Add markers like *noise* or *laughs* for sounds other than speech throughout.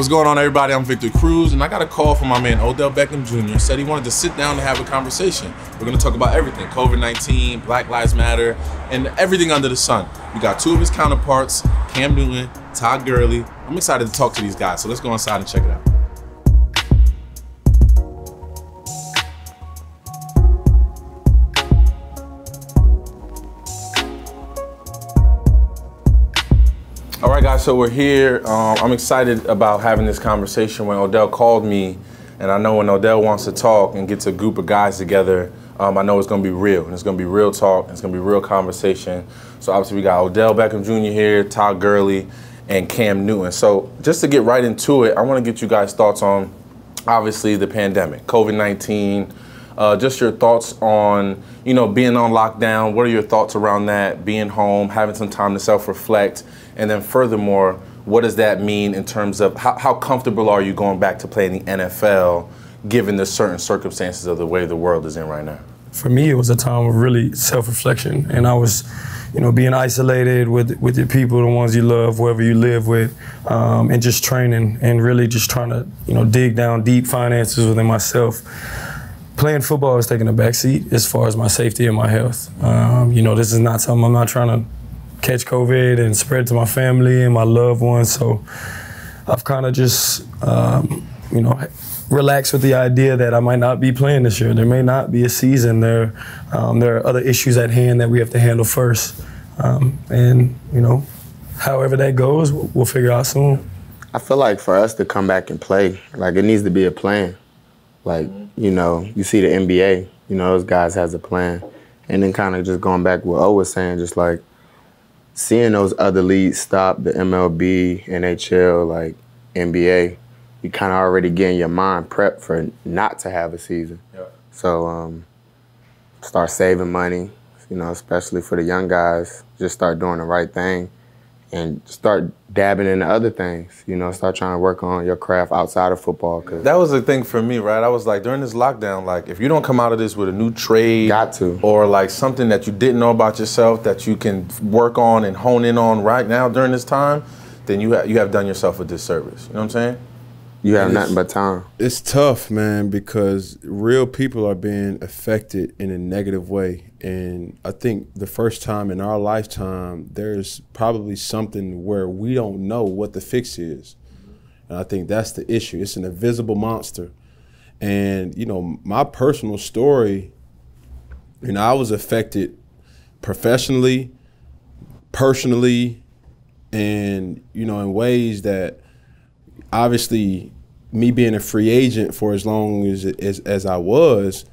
What's going on, everybody? I'm Victor Cruz, and I got a call from my man Odell Beckham Jr. Said he wanted to sit down and have a conversation. We're going to talk about everything COVID 19, Black Lives Matter, and everything under the sun. We got two of his counterparts, Cam Newton, Todd Gurley. I'm excited to talk to these guys, so let's go inside and check it out. Guys, so we're here. Um, I'm excited about having this conversation. When Odell called me, and I know when Odell wants to talk and gets a group of guys together, um, I know it's going to be real, and it's going to be real talk, and it's going to be real conversation. So obviously, we got Odell Beckham Jr. here, Todd Gurley, and Cam Newton. So just to get right into it, I want to get you guys' thoughts on obviously the pandemic, COVID 19. Uh, just your thoughts on, you know, being on lockdown. What are your thoughts around that? Being home, having some time to self-reflect, and then furthermore, what does that mean in terms of how, how comfortable are you going back to playing the NFL, given the certain circumstances of the way the world is in right now? For me, it was a time of really self-reflection, and I was, you know, being isolated with with your people, the ones you love, wherever you live with, um, and just training and really just trying to, you know, dig down deep finances within myself playing football is taking a backseat as far as my safety and my health. Um, you know, this is not something I'm not trying to catch COVID and spread to my family and my loved ones. So I've kind of just, um, you know, relaxed with the idea that I might not be playing this year. There may not be a season. There, um, there are other issues at hand that we have to handle first. Um, and, you know, however that goes, we'll, we'll figure out soon. I feel like for us to come back and play, like it needs to be a plan. Like, you know, you see the NBA, you know, those guys has a plan. And then kind of just going back what O was saying, just like seeing those other leagues stop, the MLB, NHL, like NBA, you kind of already getting your mind prepped for not to have a season. So um, start saving money, you know, especially for the young guys. Just start doing the right thing and start dabbing into other things. You know, start trying to work on your craft outside of football. Cause That was the thing for me, right? I was like, during this lockdown, like, if you don't come out of this with a new trade, Got to. or like something that you didn't know about yourself that you can work on and hone in on right now during this time, then you ha- you have done yourself a disservice. You know what I'm saying? You have nothing but time. It's tough, man, because real people are being affected in a negative way. And I think the first time in our lifetime, there's probably something where we don't know what the fix is. And I think that's the issue. It's an invisible monster. And, you know, my personal story, you know, I was affected professionally, personally, and, you know, in ways that obviously me being a free agent for as long as, as as I was,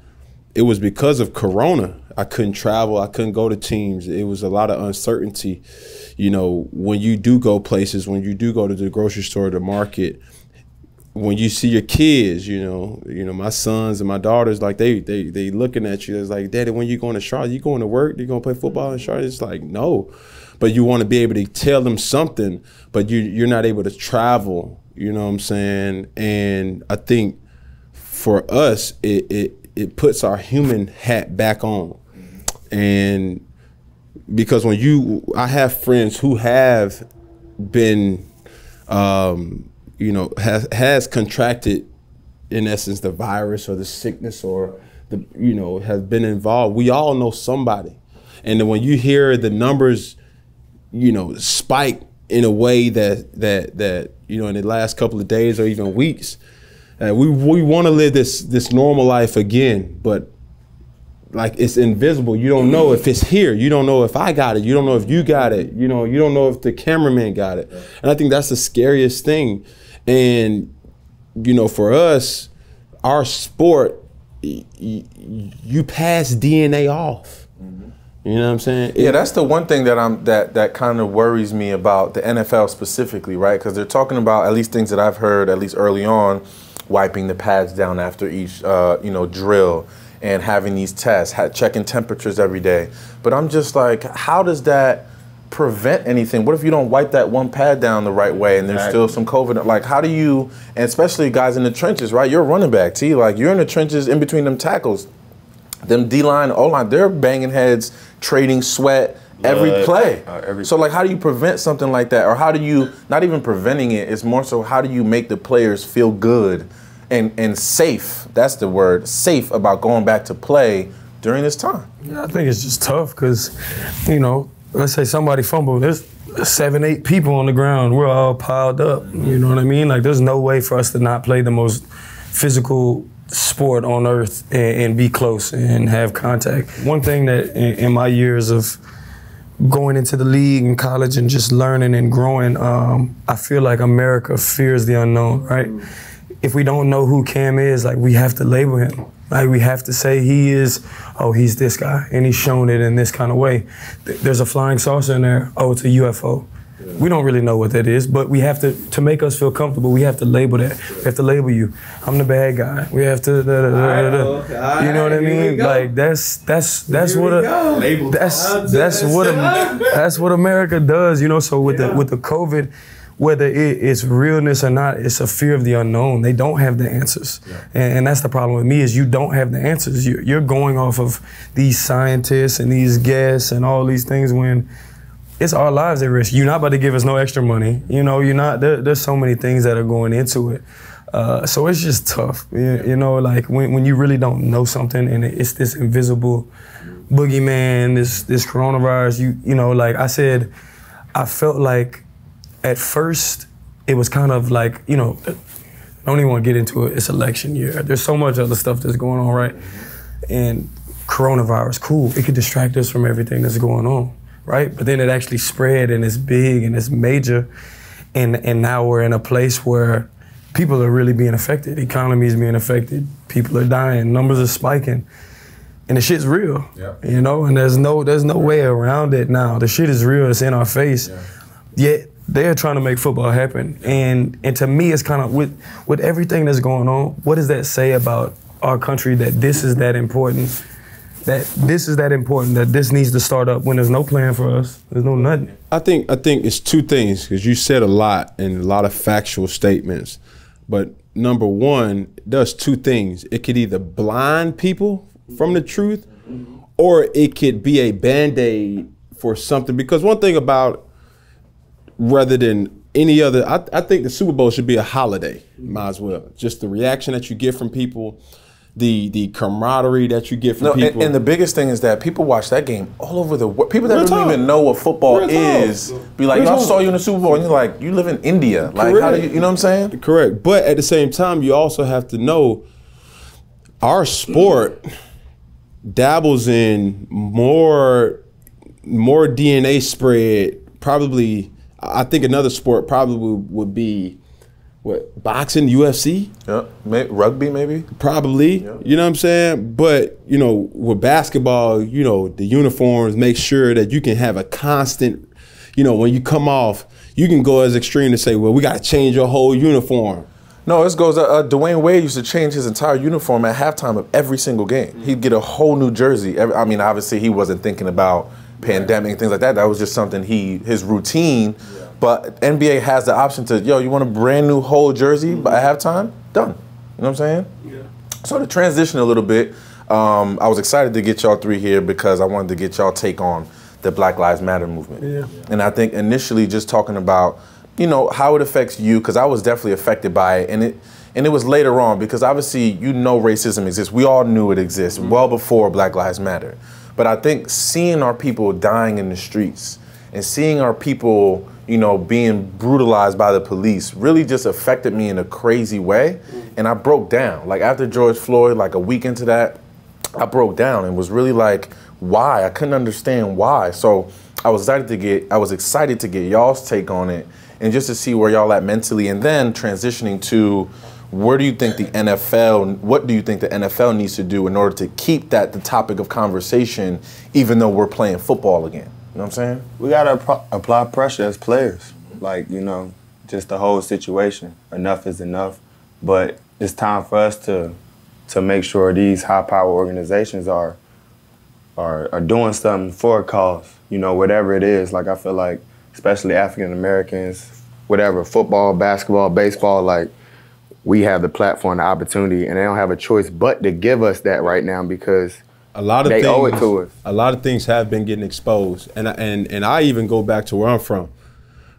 it was because of Corona. I couldn't travel. I couldn't go to teams. It was a lot of uncertainty. You know, when you do go places, when you do go to the grocery store, the market, when you see your kids, you know, you know, my sons and my daughters, like they they they looking at you. It's like, Daddy, when you going to Charlotte? You going to work? You going to play football in Charlotte? It's like, no. But you want to be able to tell them something, but you you're not able to travel. You know what I'm saying? And I think for us, it it it puts our human hat back on, and because when you, I have friends who have been, um, you know, has has contracted, in essence, the virus or the sickness or the, you know, has been involved. We all know somebody, and then when you hear the numbers, you know, spike in a way that that that you know in the last couple of days or even weeks, uh, we we want to live this this normal life again, but like it's invisible. You don't know if it's here. You don't know if I got it. You don't know if you got it. You know, you don't know if the cameraman got it. And I think that's the scariest thing. And you know, for us, our sport, you pass DNA off. You know what I'm saying? Yeah, that's the one thing that I'm that that kind of worries me about the NFL specifically, right? Because they're talking about at least things that I've heard at least early on, wiping the pads down after each uh, you know drill and having these tests, ha- checking temperatures every day. But I'm just like, how does that prevent anything? What if you don't wipe that one pad down the right way and there's still some COVID? Like, how do you, and especially guys in the trenches, right? You're a running back, T. Like, you're in the trenches in between them tackles them D line, O line, they're banging heads, trading sweat, every Blood, play. uh, every- so like, how do you prevent something like that, or how do you not even preventing it? It's more so how do you make the players feel good and and safe? That's the word, safe about going back to play during this time. I think it's just tough because, you know, let's say somebody fumbled. There's seven, eight people on the ground. We're all piled up. You know what I mean? Like, there's no way for us to not play the most physical sport on earth and, and be close and have contact. One thing that in, in my years of going into the league and college and just learning and growing, um, I feel like America fears the unknown, right? If we don't know who Cam is, like we have to label him. Like we have to say he is, oh, he's this guy, and he's shown it in this kind of way. Th- There's a flying saucer in there. Oh, it's a UFO. We don't really know what that is, but we have to to make us feel comfortable. We have to label that. We have to label you. I'm the bad guy. We have to. Da, da, da, da, da. okay, all you know what I right, here we mean? Like that's that's that's Here what a that's that's what a, that's what America does. You know. So with the with the COVID, whether it, it's realness or not, it's a fear of the unknown. They don't have the answers, and, and that's the problem with me is you don't have the answers. You, you're going off of these scientists and these guests and all these things when it's our lives at risk. You're not about to give us no extra money. You know, you're not. There, there's so many things that are going into it. Uh, so it's just tough. You, you know, like when, when you really don't know something and it's this invisible boogeyman, this this coronavirus. You you know, like I said, I felt like at first it was kind of like you know. I don't even want to get into it. It's election year. There's so much other stuff that's going on, right? And coronavirus, cool. It could distract us from everything that's going on, right? But then it actually spread and it's big and it's major, and and now we're in a place where people are really being affected. Economy is being affected. People are dying. Numbers are spiking, and the shit's real. Yeah. You know, and there's no there's no way around it now. The shit is real. It's in our face. Yeah. Yet they're trying to make football happen, and and to me, it's kind of with with everything that's going on. What does that say about our country that this is that important? That this is that important that this needs to start up when there's no plan for us. There's no nothing. I think I think it's two things because you said a lot and a lot of factual statements, but number one, does two things. It could either blind people from the truth, or it could be a band aid for something. Because one thing about rather than any other, I, I think the Super Bowl should be a holiday. Might as well. Just the reaction that you get from people, the the camaraderie that you get from No, and, people. and the biggest thing is that people watch that game all over the world. People that Real don't even know what football Real is be like, Real I saw you in the Super Bowl," and you're like, "You live in India. Like, how do you? You know what I'm saying?" Correct. But at the same time, you also have to know our sport dabbles in more more DNA spread. Probably, I think another sport probably would be what boxing, UFC, Yeah, May- rugby maybe. probably. You know what I'm saying? But you know, with basketball, you know, the uniforms make sure that you can have a constant. You know, when you come off, you can go as extreme to say, "Well, we got to change your whole uniform." No, this goes. Uh, uh, Dwyane Wade used to change his entire uniform at halftime of every single game. He'd get a whole new jersey. Every, I mean, obviously he wasn't thinking about pandemic and things like that. That was just something he his routine. But NBA has the option to, yo, you want a brand new whole jersey by halftime? Done. You know what I'm saying? Yeah. So to transition a little bit, um, I was excited to get y'all three here because I wanted to get y'all take on the Black Lives Matter movement. Yeah. And I think initially just talking about, you know, how it affects you, because I was definitely affected by it. And it and it was later on because obviously you know racism exists. We all knew it exists well before Black Lives Matter. But I think seeing our people dying in the streets and seeing our people, you know, being brutalized by the police really just affected me in a crazy way. And I broke down. Like after George Floyd, like a week into that, I broke down and was really like, why? I couldn't understand why. So I was excited to get I was excited to get y'all's take on it and just to see where y'all at mentally and then transitioning to where do you think the NFL what do you think the NFL needs to do in order to keep that the topic of conversation even though we're playing football again? You know what I'm saying? We gotta appro- apply pressure as players. Like you know, just the whole situation. Enough is enough. But it's time for us to to make sure these high power organizations are are are doing something for a cause. You know, whatever it is. Like I feel like, especially African Americans, whatever football, basketball, baseball, like we have the platform, the opportunity, and they don't have a choice but to give us that right now because a lot of They things owe it to us. a lot of things have been getting exposed. And I- and and I even go back to where I'm from.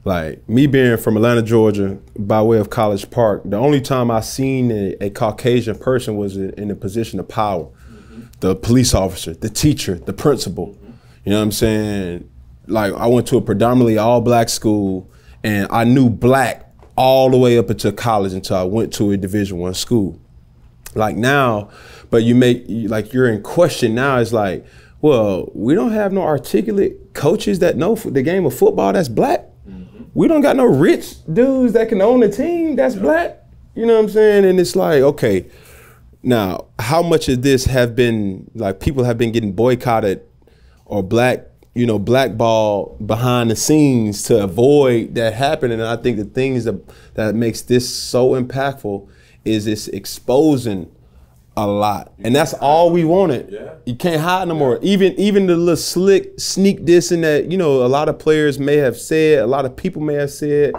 Like me being from Atlanta Georgia by way of College Park the only time I seen a, a Caucasian person was in, in a position of power. Mm-hmm. The police officer the teacher the principal. Mm-hmm. You know what I'm saying? Like I went to a predominantly all black school and I knew black all the way up until college until I went to a division 1 school. Like now but you make like you're in question now it's like well we don't have no articulate coaches that know the game of football that's black. Mm-hmm. We don't got no rich dudes that can own a team that's black. You know what i'm saying? And it's like okay now how much of this have been like people have been getting boycotted or black you know blackball behind the scenes to avoid that happening? And i think the things that that makes this so impactful is it's exposing a lot. And that's all we wanted. Yeah. you can't hide no more. Even even the little slick sneak this and that you know a lot of players may have said a lot of people may have said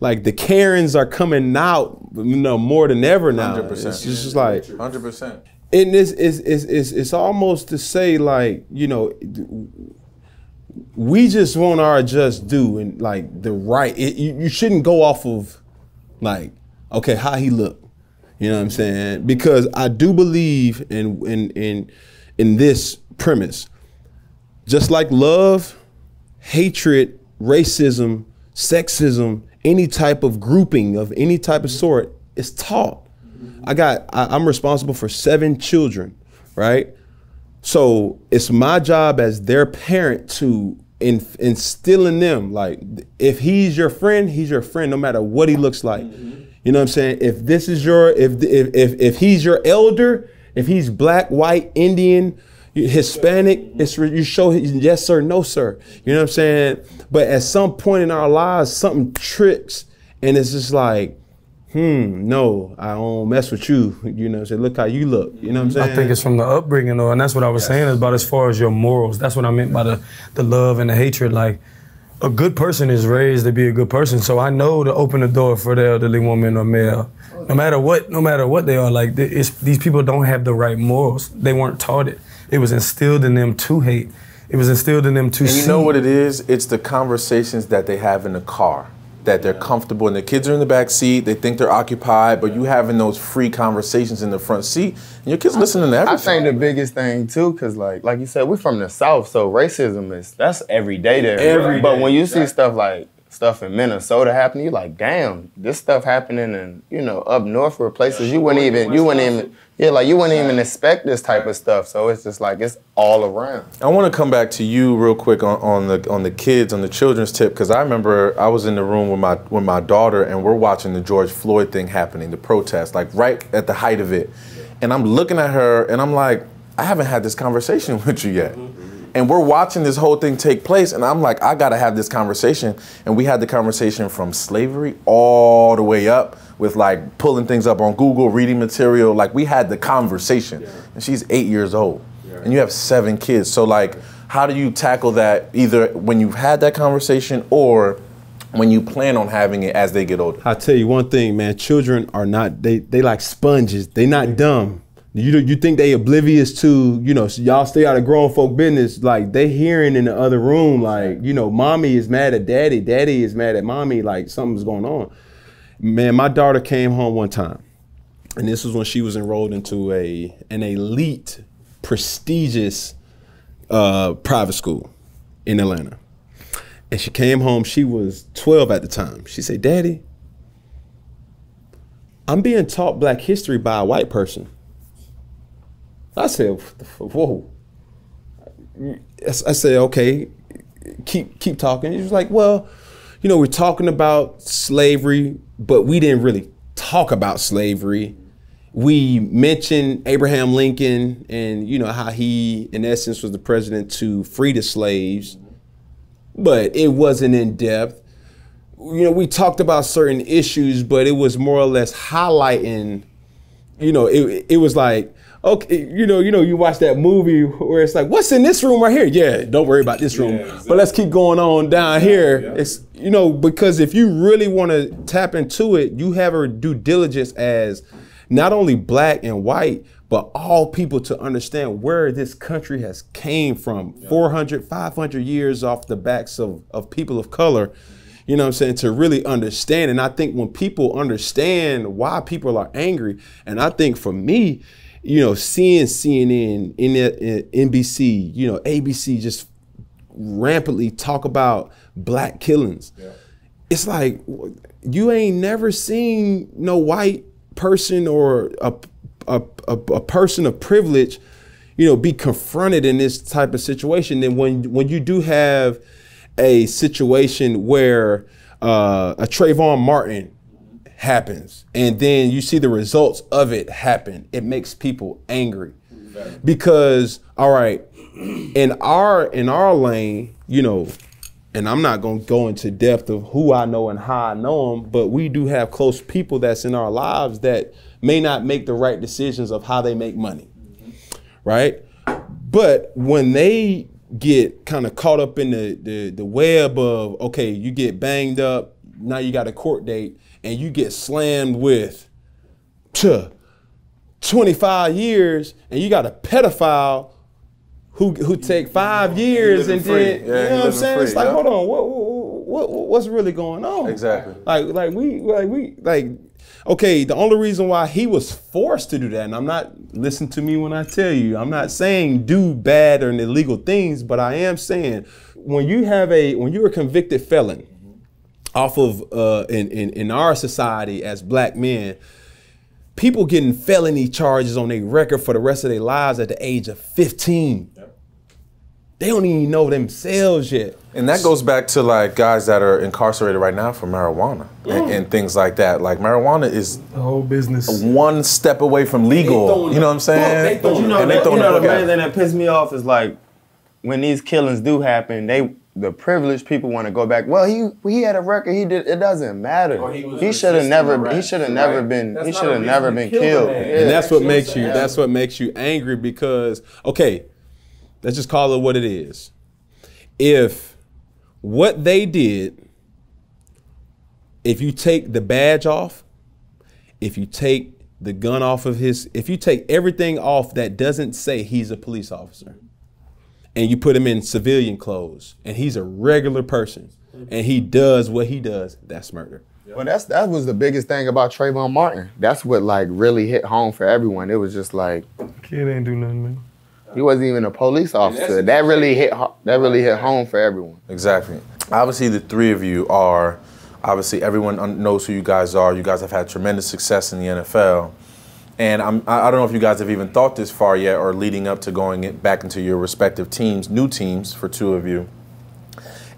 like the karens are coming out you know more than ever now. 100%. it's just like Hundred percent. and it's, it's, it's, it's, it's almost to say like you know we just want our just due and like the right. It, you, you shouldn't go off of like okay how he look you know what i'm saying? Because i do believe in in in in this premise. Just like love hatred racism sexism any type of grouping of any type of sort is taught. I got I, i'm responsible for seven children right? So it's my job as their parent to in, instill in them. Like if he's your friend, he's your friend no matter what he looks like. You know what I'm saying? If this is your if if if, if he's your elder, if he's black, white, Indian, Hispanic, it's you show yes sir, no sir. You know what I'm saying? But at some point in our lives, something tricks, and it's just like, hmm, no, I don't mess with you. You know, say, look how you look. You know what I'm saying? I think it's from the upbringing, though, and that's what I was saying about as far as your morals. That's what I meant by the, the love and the hatred. Like, a good person is raised to be a good person, so I know to open the door for the elderly woman or male, no matter what, no matter what they are. Like, it's, these people don't have the right morals. They weren't taught it. It was instilled in them to hate. It was instilled in them to And you see. know what it is? It's the conversations that they have in the car. That they're comfortable and the kids are in the back seat, they think they're occupied, but you having those free conversations in the front seat, and your kids listening to everything. I think the biggest thing too, cause like like you said, we're from the south, so racism is that's every day there. Every but day, when you see stuff like stuff in Minnesota happening, you're like, damn, this stuff happening in you know up north where places you wouldn't even you wouldn't even yeah like you wouldn't even expect this type of stuff. So it's just like it's all around. I want to come back to you real quick on, on the on the kids on the children's tip because I remember I was in the room with my with my daughter and we're watching the George Floyd thing happening, the protest, like right at the height of it, and I'm looking at her and I'm like, I haven't had this conversation *laughs* with you yet. And we're watching this whole thing take place, and I'm like, I gotta have this conversation. And we had the conversation from slavery all the way up with like pulling things up on Google, reading material. Like we had the conversation. And she's eight years old and you have seven kids. So like, how do you tackle that either when you've had that conversation or when you plan on having it as they get older? I tell you one thing, man. Children are not they they like sponges. They not dumb. You you think they oblivious to you know so y'all stay out of grown folk business like they hearing in the other room like you know mommy is mad at daddy daddy is mad at mommy like something's going on. Man, my daughter came home one time, and this was when she was enrolled into a an elite, prestigious uh, private school in Atlanta. And she came home, she was 12 at the time. She said, Daddy, I'm being taught black history by a white person. I said, whoa. I said, okay, keep keep talking. He was like, well, you know, we're talking about slavery, but we didn't really talk about slavery. We mentioned Abraham Lincoln and you know how he, in essence, was the president to free the slaves, but it wasn't in depth. You know, we talked about certain issues, but it was more or less highlighting. You know, it it was like okay, you know, you know, you watch that movie where it's like, what's in this room right here? Yeah, don't worry about this room. But let's keep going on down here. It's you know, because if you really want to tap into it, you have a due diligence as not only black and white, but all people to understand where this country has came from 400, 500 years off the backs of, of people of color. You know what I'm saying? To really understand. And I think when people understand why people are angry, and I think for me, you know, seeing CNN, NBC, you know, ABC just rampantly talk about black killings. Yeah. It's like you ain't never seen no white person or a, a, a, a, person of privilege, you know, be confronted in this type of situation. And when when you do have a situation where uh, a Trayvon Martin happens, and then you see the results of it happen, it makes people angry. Because all right, in our in our lane, you know, and I'm not gonna go into depth of who I know and how I know them, but we do have close people that's in our lives that may not make the right decisions of how they make money, right? But when they get kind of caught up in the, the the web of okay, you get banged up, now you got a court date, and you get slammed with, to 25 years, and you got a pedophile who who take five years and then yeah, you know what I'm saying? Free, it's like, yeah. hold on, what, what, what what's really going on? Exactly. Like like we like we like okay, the only reason why he was forced to do that, and I'm not listen to me when I tell you, I'm not saying do bad or illegal things, but I am saying when you have a when you're a convicted felon off of uh, in, in in our society as black men, people getting felony charges on their record for the rest of their lives at the age of 15 they don't even know themselves yet. And that goes back to like guys that are incarcerated right now for marijuana yeah. and, and, things like that. Like marijuana is the whole business one step away from legal. You know what I'm saying? But you know, and they you know the main thing that pisses me off is like when these killings do happen, they the privileged people want to go back. Well, he he had a record. He did. It doesn't matter. he, he should have never. He should have never right. been. That's he should have never been killed. Yeah. And that's what makes you. That's what makes you angry because okay let's just call it what it is. If what they did, if you take the badge off, if you take the gun off of his, if you take everything off that doesn't say he's a police officer, and you put him in civilian clothes, and he's a regular person, and he does what he does, that's murder. Well, that's that was the biggest thing about Trayvon Martin. That's what like really hit home for everyone. It was just like kid ain't do nothing, man. He wasn't even a police officer. That really hit that really hit home for everyone. Exactly. Obviously, the three of you are obviously everyone knows who you guys are. You guys have had tremendous success in the NFL. And I'm, I don't know if you guys have even thought this far yet or leading up to going back into your respective teams, new teams for two of you.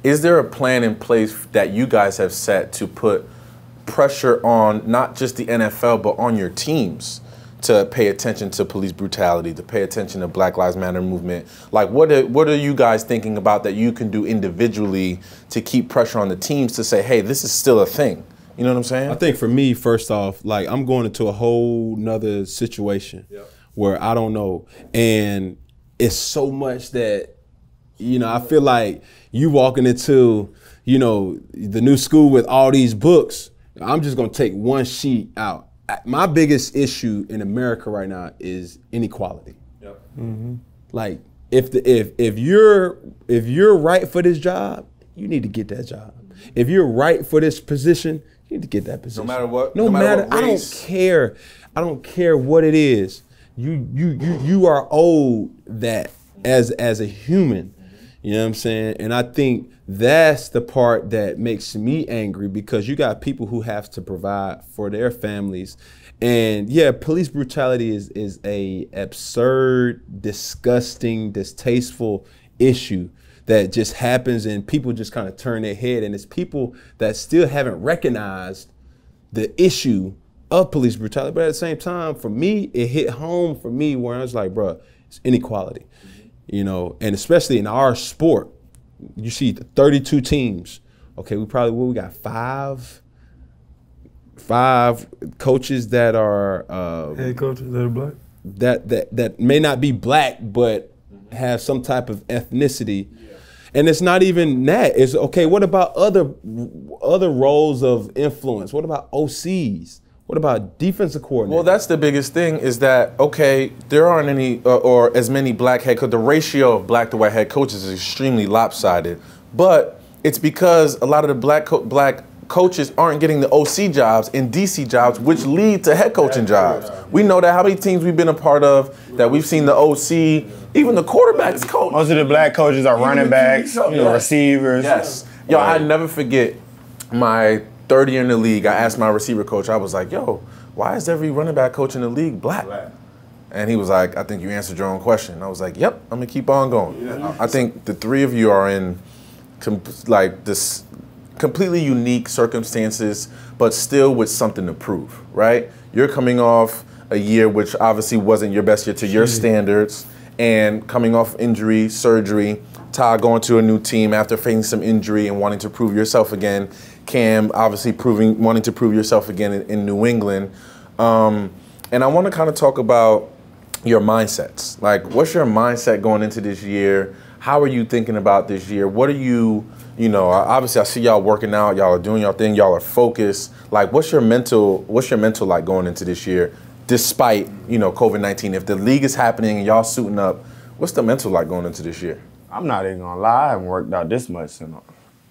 Is there a plan in place that you guys have set to put pressure on not just the NFL, but on your teams? to pay attention to police brutality, to pay attention to Black Lives Matter movement? Like, what are, what are you guys thinking about that you can do individually to keep pressure on the teams to say, hey, this is still a thing? You know what I'm saying? I think for me, first off, like I'm going into a whole nother situation yep. where I don't know. And it's so much that, you know, I feel like you walking into, you know, the new school with all these books. I'm just gonna take one sheet out my biggest issue in America right now is inequality. Yep. Mm-hmm. Like if the if if you're if you're right for this job, you need to get that job. If you're right for this position, you need to get that position. No matter what. No, no matter, matter I don't care. I don't care what it is. You you you you are owed that as as a human. You know what I'm saying? And I think that's the part that makes me angry because you got people who have to provide for their families and yeah police brutality is is a absurd disgusting distasteful issue that just happens and people just kind of turn their head and it's people that still haven't recognized the issue of police brutality but at the same time for me it hit home for me where i was like bro it's inequality you know and especially in our sport you see 32 teams. Okay, we probably well, we got five five coaches that are uh, head coaches that are black. That that that may not be black, but have some type of ethnicity. And it's not even that. It's okay. What about other other roles of influence? What about OCs? What about defensive coordinator? Well, that's the biggest thing is that okay, there aren't any uh, or as many black head coaches. The ratio of black to white head coaches is extremely lopsided, but it's because a lot of the black black coaches aren't getting the OC jobs and DC jobs, which lead to head coaching jobs. We know that how many teams we've been a part of that we've seen the OC, even the quarterbacks coach. Most of the black coaches are running backs, QBs, you know, receivers. Yes. Yo, I never forget my third year in the league. I asked my receiver coach, I was like, yo, why is every running back coach in the league black? And he was like, I think you answered your own question. I was like, yep, I'm gonna keep on going. I think the three of you are in com- like this completely unique circumstances, but still with something to prove, right? You're coming off a year which obviously wasn't your best year to your standards, and coming off injury, surgery. Ty going to a new team after facing some injury and wanting to prove yourself again. Cam obviously proving wanting to prove yourself again in, in New England. Um, and I want to kind of talk about your mindsets. Like, what's your mindset going into this year? How are you thinking about this year? What are you, you know, obviously I see y'all working out, y'all are doing your thing, y'all are focused. Like, what's your mental, what's your mental like going into this year, despite, you know, COVID 19? If the league is happening and y'all suiting up, what's the mental like going into this year? I'm not even gonna lie, I haven't worked out this much in,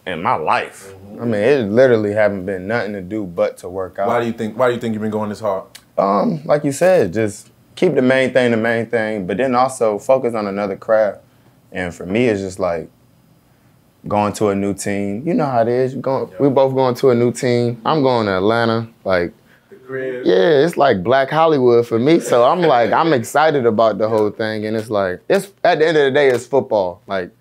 in my life. I mean, it literally haven't been nothing to do but to work out. Why do you think, why do you think you've been going this hard? Um, like you said, just keep the main thing the main thing, but then also focus on another craft. And for me, it's just like going to a new team. You know how it is. Going, we both going to a new team. I'm going to Atlanta. Like, yeah, it's like Black Hollywood for me. So I'm like, I'm excited about the whole thing. And it's like, it's at the end of the day, it's football. Like,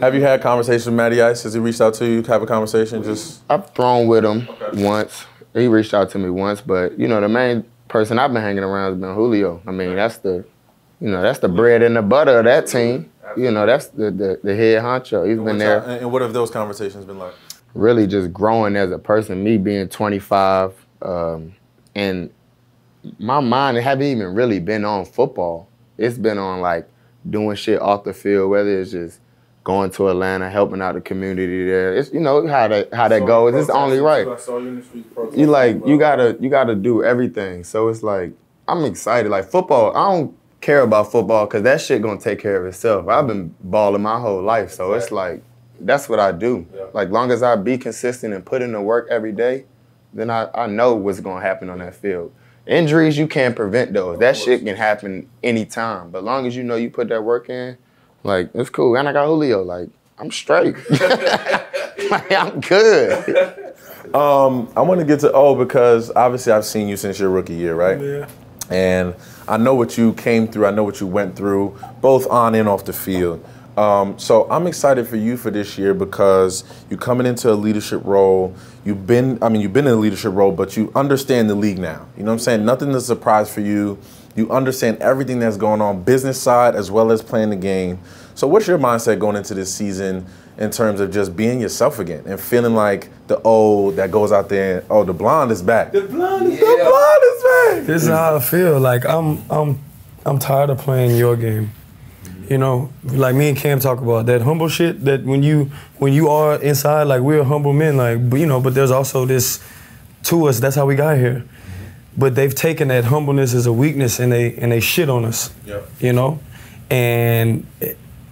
Have you had conversations with Matty Ice? Has he reached out to you? to Have a conversation? Just I've thrown with him once. He reached out to me once, but you know, the main person I've been hanging around has been Julio. I mean, that's the, you know, that's the bread and the butter of that team. You know, that's the the, the head honcho. He's been there And what have those conversations been like? really just growing as a person. Me being 25, um, and my mind haven't even really been on football. It's been on like doing shit off the field, whether it's just going to Atlanta, helping out the community there. It's you know how that how that goes. It's only right. You like you gotta you gotta do everything. So it's like I'm excited. Like football, I don't care about football because that shit gonna take care of itself. I've been balling my whole life, so it's like that's what I do. Like long as I be consistent and put in the work every day, then I, I know what's gonna happen on that field. Injuries you can't prevent those. That shit can happen anytime. But long as you know you put that work in, like it's cool. And I got Julio. Like I'm straight. *laughs* like, I'm good. Um, I want to get to O because obviously I've seen you since your rookie year, right? Yeah. And I know what you came through. I know what you went through, both on and off the field. Um, so I'm excited for you for this year because you're coming into a leadership role. You've been, I mean, you've been in a leadership role, but you understand the league now. You know what I'm saying? Nothing is a surprise for you. You understand everything that's going on, business side as well as playing the game. So what's your mindset going into this season in terms of just being yourself again and feeling like the old that goes out there? And, oh, the blonde is back. The blonde is, the blonde is back. This is how I feel. Like I'm, I'm, I'm tired of playing your game. You know, like me and Cam talk about that humble shit. That when you, when you are inside, like we're humble men. Like, but you know, but there's also this to us. That's how we got here. But they've taken that humbleness as a weakness and they and they shit on us. Yep. You know, and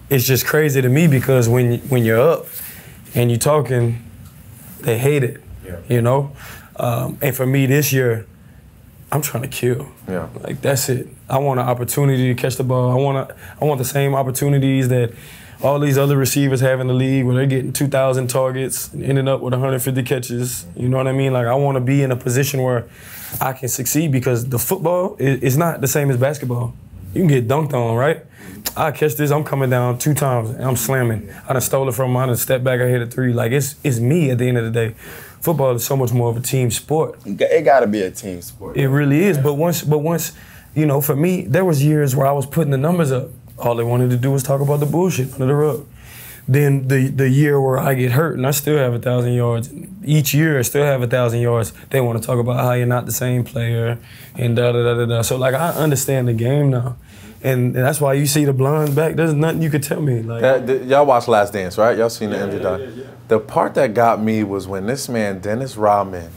it's just crazy to me because when when you're up and you're talking, they hate it. You know, um, and for me this year, I'm trying to kill. Yeah. Like that's it. I want an opportunity to catch the ball. I want to, I want the same opportunities that all these other receivers have in the league where they're getting 2,000 targets and ending up with 150 catches. You know what I mean? Like I want to be in a position where I can succeed because the football is, not the same as basketball. You can get dunked on, right? I catch this, I'm coming down two times and I'm slamming. I done stole it from him, I done stepped back, I hit a three. Like it's it's me at the end of the day. Football is so much more of a team sport. It gotta be a team sport. It really is. But once, but once, you know, for me, there was years where I was putting the numbers up. All they wanted to do was talk about the bullshit under the rug. Then the the year where I get hurt and I still have a thousand yards. Each year I still have a thousand yards. They want to talk about how you're not the same player and da da da da da. So like I understand the game now, and, and that's why you see the blondes back. There's nothing you could tell me. Like That, th- y'all watched Last Dance, right? Y'all seen the MJ doc. The part that got me was when this man Dennis Rodman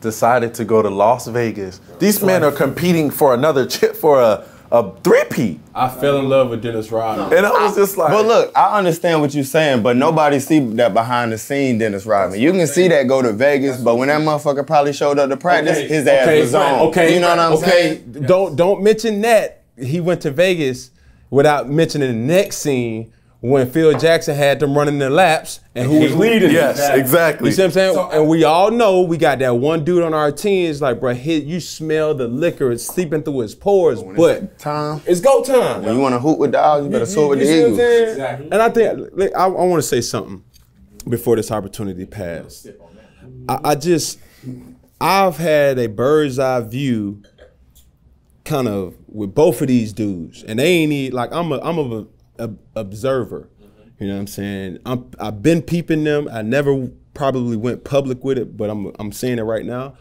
decided to go to Las Vegas. These men are competing for another chip for a a three-peat. I fell in love with Dennis Rodman. And I was just like, But look, I understand what you're saying, but nobody see that behind the scene Dennis Rodman. You can see that go to Vegas, but when that motherfucker probably showed up to practice, his ass okay, was on. Okay, you know what I'm okay. saying? Don't don't mention that he went to Vegas without mentioning the next scene when Phil Jackson had them running their laps and who was leading. yes, exactly. You see what I'm saying? and we all know we got that one dude on our team. It's like, bro, he, you smell the liquor. It's seeping through his pores. But Time. it's go time. When you want to hoot with the dogs, you better sword with the see Eagles. saying? And I think like, I, I want to say something before this opportunity passed. I, I just I've had a bird's eye view, kind of with both of these dudes, and they ain't e- like I'm a I'm a, a observer. You know what I'm saying? I'm I've been peeping them. I never probably went public with it, but I'm I'm saying it right now.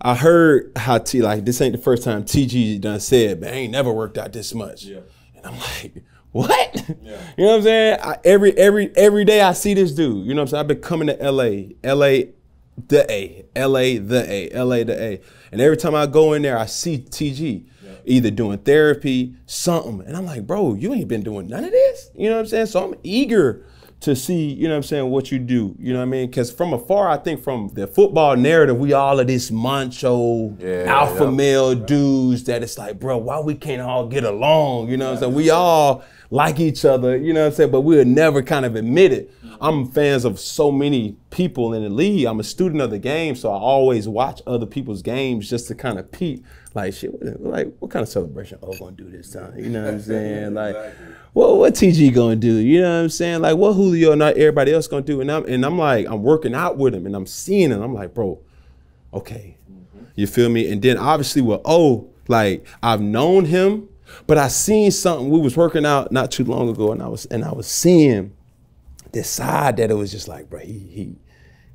I heard how T like this ain't the first time TG done said, man, I ain't never worked out this much. And I'm like, what? *laughs* You know what I'm saying? I, every every every day I see this dude. You know what I'm saying? I've been coming to LA, LA, the A, LA, the A, LA, the A, and every time I go in there, I see TG. Either doing therapy, something. And I'm like, bro, you ain't been doing none of this. You know what I'm saying? So I'm eager to see, you know what I'm saying, what you do. You know what I mean? Because from afar, I think from the football narrative, we all of this macho, Yeah, alpha yeah. male dudes that it's like, bro, why we can't all get along? You know what I'm saying? We all like each other, you know what I'm saying? But we'll never kind of admit it. I'm fans of so many people in the league. I'm a student of the game, so I always watch other people's games just to kind of peep. Like, shit, what, like, what kind of celebration oh, O gonna do this time? You know what I'm saying? *laughs* Like, what what TG gonna do? You know what I'm saying? Like, what Julio and not everybody else gonna do? And I'm and I'm like, I'm working out with him, and I'm seeing it. I'm like, bro, okay, mm-hmm. you feel me? And then obviously with O, like I've known him, but I seen something. We was working out not too long ago, and I was and I was seeing this side that it was just like, bro, he he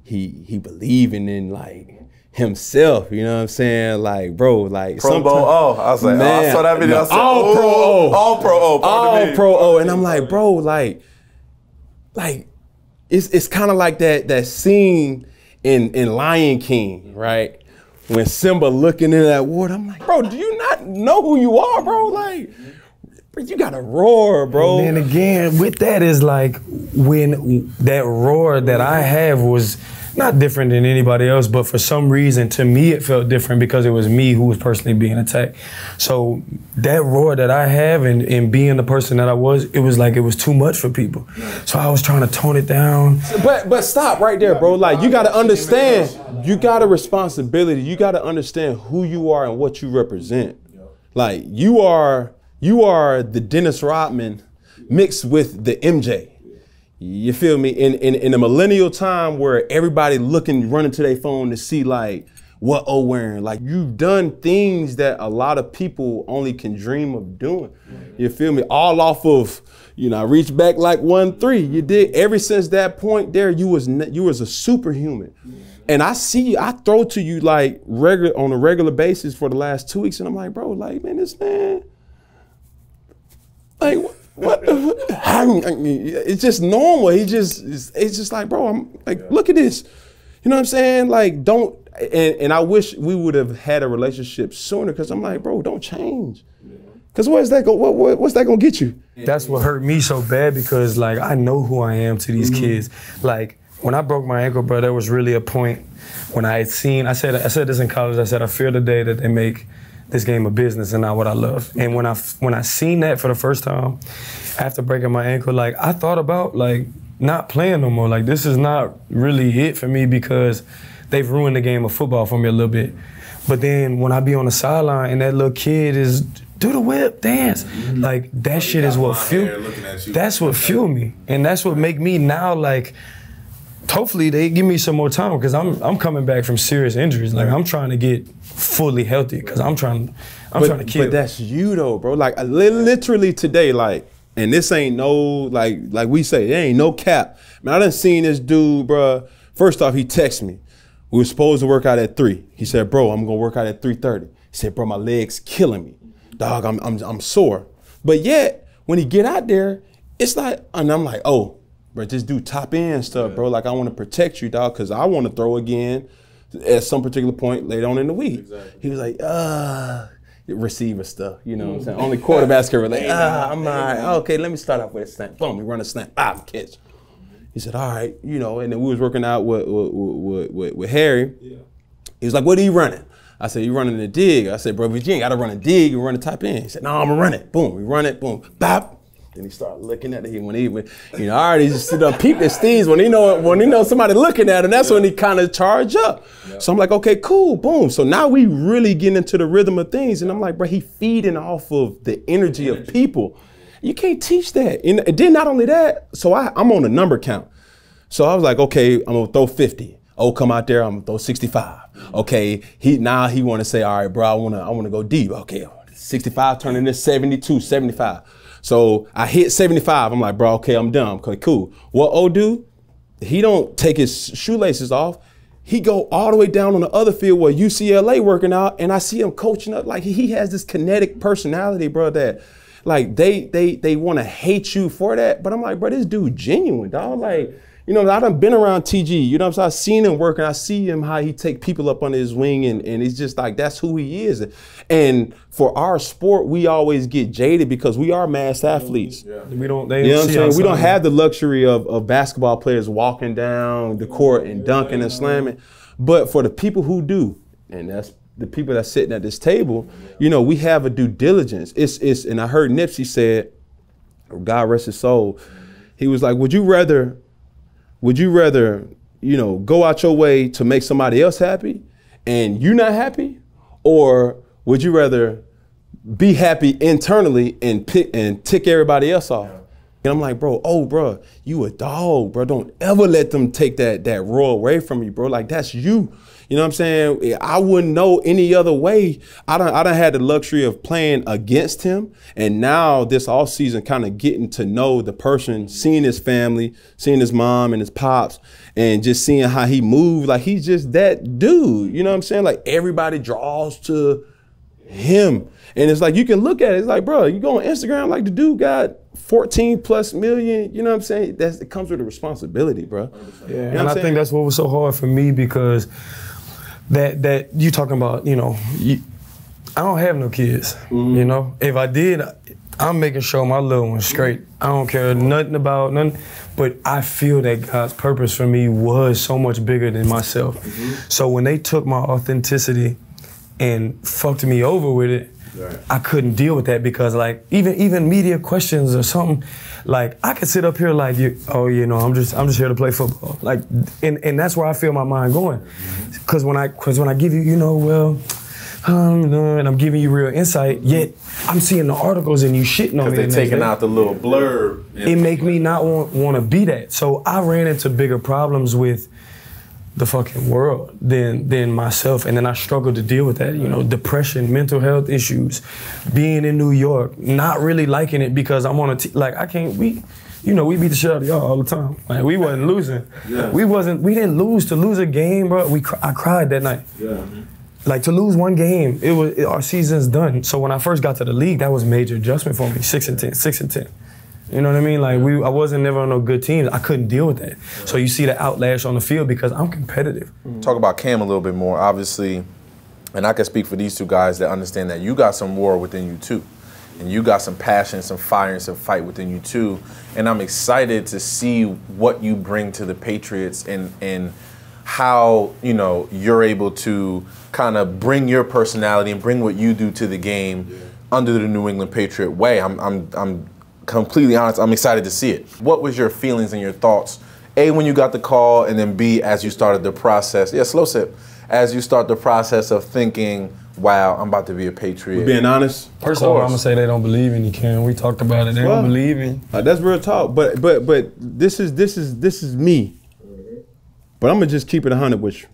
he he believing in like himself. You know what I'm saying? Like, bro, like Pro sometime- Bowl O. Oh, I was like, oh, I Man, saw that video. I said, all oh, pro O, all pro O. all pro O, and I'm like, bro, like, like, it's it's kind of like that that scene in in Lion King, right? When Simba looking in that water, I'm like, bro, do you not know who you are, bro? Like, bro, you gotta roar, bro. And then again, with that is like when that roar that I have was not different than anybody else, but for some reason to me it felt different because it was me who was personally being attacked. So that roar that I have and, and being the person that I was, it was like it was too much for people. So I was trying to tone it down. But but stop right there, bro. Like you gotta understand, you got a responsibility. You gotta understand who you are and what you represent. Like you are you are the Dennis Rodman mixed with the MJ. You feel me? In in in a millennial time where everybody looking running to their phone to see like what oh wearing. Like you've done things that a lot of people only can dream of doing. You feel me? All off of you know, I reached back like one three. You did ever since that point there. You was you was a superhuman, and I see I throw to you like regular on a regular basis for the last two weeks, and I'm like, bro, like man, this man, like what? what the, it's just normal. He just it's, it's just like, bro, I'm like, look at this. You know what I'm saying? Like, don't. And, and I wish we would have had a relationship sooner because I'm like, bro, don't change. Because what is that? Go, what, what, what's that gonna get you? That's what hurt me so bad because like I know who I am to these mm-hmm. kids. Like when I broke my ankle, bro, there was really a point when I had seen. I said I said this in college. I said I fear the day that they make this game a business and not what I love. And when I when I seen that for the first time after breaking my ankle, like I thought about like not playing no more. Like this is not really it for me because they've ruined the game of football for me a little bit. But then when I be on the sideline and that little kid is do the whip dance, like that shit is what fuel. That's what fuel me, and that's what make me now like. Hopefully they give me some more time because I'm I'm coming back from serious injuries. Like I'm trying to get fully healthy because I'm trying I'm but, trying to kill. But that's you though, bro. Like literally today, like, and this ain't no like like we say, it ain't no cap. Man, I done seen this dude, bro. First off, he texted me. We were supposed to work out at three. He said, "Bro, I'm gonna work out at 3.30. He said, "Bro, my legs killing me, dog. I'm I'm I'm sore." But yet, when he get out there, it's like, and I'm like, "Oh, bro, just do top end stuff, bro. Like I want to protect you, dog, because I want to throw again." at some particular point later on in the week. He was like, uh, receiver stuff. You know what I'm saying? Only quarterbacks can relate. Ah, I'm all right. Okay, let me start off with a snap. Boom, we run a snap. Ah, catch. He said, all right, you know, and then we was working out with with, with, with, Harry. He was like, what are you running? I said, you running the dig. I said, bro, if you ain't got to run a dig, you run a top end. He said, no, I'm going to run it. Boom, we run it, boom, bop. Then he started looking at it when he, when, you know, I already just sit up, peep the steeds when he know when he know somebody looking at him. That's when he kind of charge up. So I'm like, okay, cool, boom. So now we really getting into the rhythm of things, and I'm like, bro, he feeding off of the energy of people. You can't teach that. And then not only that, so I, I'm on a number count. So I was like, okay, I'm gonna throw 50. Oh, come out there, I'm gonna throw 65. Okay, he now he wanna say, all right, bro, I wanna I wanna go deep. Okay, 65 turning to 72, 75. So I hit 75. I'm like, bro, okay, I'm done. Okay, cool. What O do? He don't take his shoelaces off. He go all the way down on the other field where UCLA working out, and I see him coaching up. Like he has this kinetic personality, bro. That like they they they want to hate you for that, but I'm like, bro, this dude genuine, dog. Like you know, I done been around TG. You know what I'm saying? I've seen him work and I see him how he take people up under his wing and, and it's just like that's who he is. And for our sport, we always get jaded because we are mass athletes. Yeah. We don't. They You know what I'm saying? We don't have the luxury of, of basketball players walking down the court and dunking and slamming. But for the people who do, and that's the people that's sitting at this table, you know, we have a due diligence. It's it's and I heard Nipsey said, God rest his soul, he was like, Would you rather would you rather, you know, go out your way to make somebody else happy and you not happy? Or would you rather be happy internally and pick and tick everybody else off? And I'm like, bro, oh, bro, you a dog, bro. Don't ever let them take that that role away from you, bro. Like that's you. You know what I'm saying? I wouldn't know any other way. I don't I don't had the luxury of playing against him. And now this all season kind of getting to know the person, seeing his family, seeing his mom and his pops, and just seeing how he moved. Like he's just that dude. You know what I'm saying? Like everybody draws to him. And it's like you can look at it, it's like, bro, you go on Instagram, like the dude got 14 plus million, you know what I'm saying? That's it comes with a responsibility, bro. Yeah, You know and I think that's what was so hard for me because that that you talking about, you know, you, I don't have no kids. Mm-hmm. You know, if I did, I'm making sure my little one's straight. I don't care nothing about nothing, but I feel that God's purpose for me was so much bigger than myself. Mm-hmm. So when they took my authenticity and fucked me over with it, I couldn't deal with that because like even even media questions or something, like I could sit up here like you, oh you know I'm just I'm just here to play football like and and that's where I feel my mind going, because when I because when I give you you know well. Um, and I'm giving you real insight. Yet I'm seeing the articles and you shitting on me. Because they're taking out the little blurb. it make me not want want to be that. So I ran into bigger problems with the fucking world than than myself, and then I struggled to deal with that. You know, depression, mental health issues, being in New York, not really liking it because I'm on a t- like I can't we. You know, we beat the shit out of y'all all the time. Like we wasn't losing. yeah. We wasn't. We didn't lose to lose a game, bro. We cr- I cried that night. yeah Like to lose one game, it was it- our season's done. So when I first got to the league, that was major adjustment for me. Six and ten, six and ten. You know what I mean? Like we, I wasn't never on no good teams. I couldn't deal with that. So you see the outlash on the field because I'm competitive. Talk about Cam a little bit more, obviously, and I can speak for these two guys that understand that you got some war within you too. And you got some passion, some fire, and some fight within you too. And I'm excited to see what you bring to the Patriots and and how, you know, you're able to kind of bring your personality and bring what you do to the game under the New England Patriot way. I'm I'm I'm completely honest, I'm excited to see it. What was your feelings and your thoughts? A, when you got the call, and then B, as you started the process. Yeah, slow sip. As you start the process of thinking, wow, I'm about to be a Patriot. Being honest, First of all, I'm gonna say they don't believe in you, Ken. We talked about it. They Well, don't believe in you. Uh, that's real talk. But but but this is this is this is me. But I'm gonna just keep it hundred with you.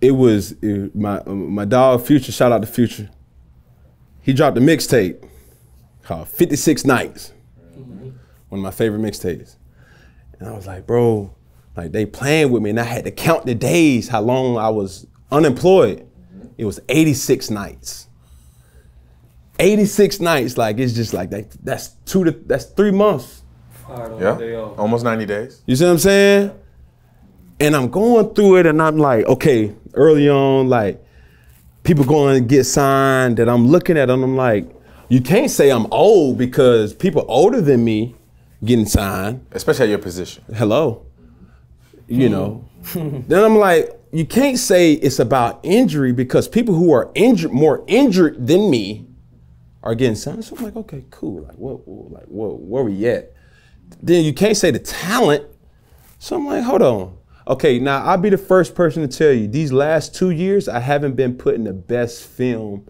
It was it- my my dog Future. Shout out to Future. He dropped a mixtape called 56 Nights. One of my favorite mixtapes. And I was like, bro, like they playing with me, and I had to count the days how long I was unemployed. It was 86 nights. 86 nights, like it's just like that. That's two to that's three months. yeah, almost 90 days. You see what I'm saying? And I'm going through it and I'm like, okay, early on, like people going to get signed that I'm looking at and I'm like, you can't say I'm old because people older than me getting signed. Especially at your position. Hello. You know. Hmm. then I'm like, you can't say it's about injury because people who are injured more injured than me are getting signed. So I'm like, okay, cool. Like what, what like what where we at? Then you can't say the talent. So I'm like, hold on. Okay, now I'll be the first person to tell you these last two years I haven't been putting the best film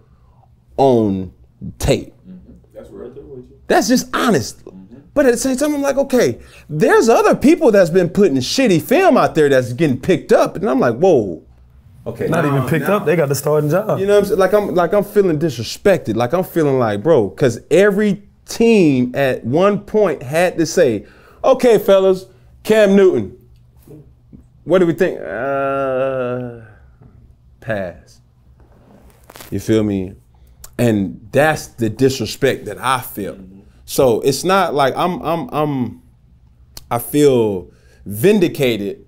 on tape. That's right there with you. That's just honest. But at the same time, I'm like, okay, there's other people that's been putting shitty film out there that's getting picked up, and I'm like, whoa. Okay, Not now- even picked now- up. They got the starting job. You know what I'm saying? Like I'm like I'm feeling disrespected. Like I'm feeling like, bro, because every team at one point had to say, okay, fellas, Cam Newton. What do we think? Uh, pass. You feel me? And that's the disrespect that I feel. So it's not like I'm I'm I'm I feel vindicated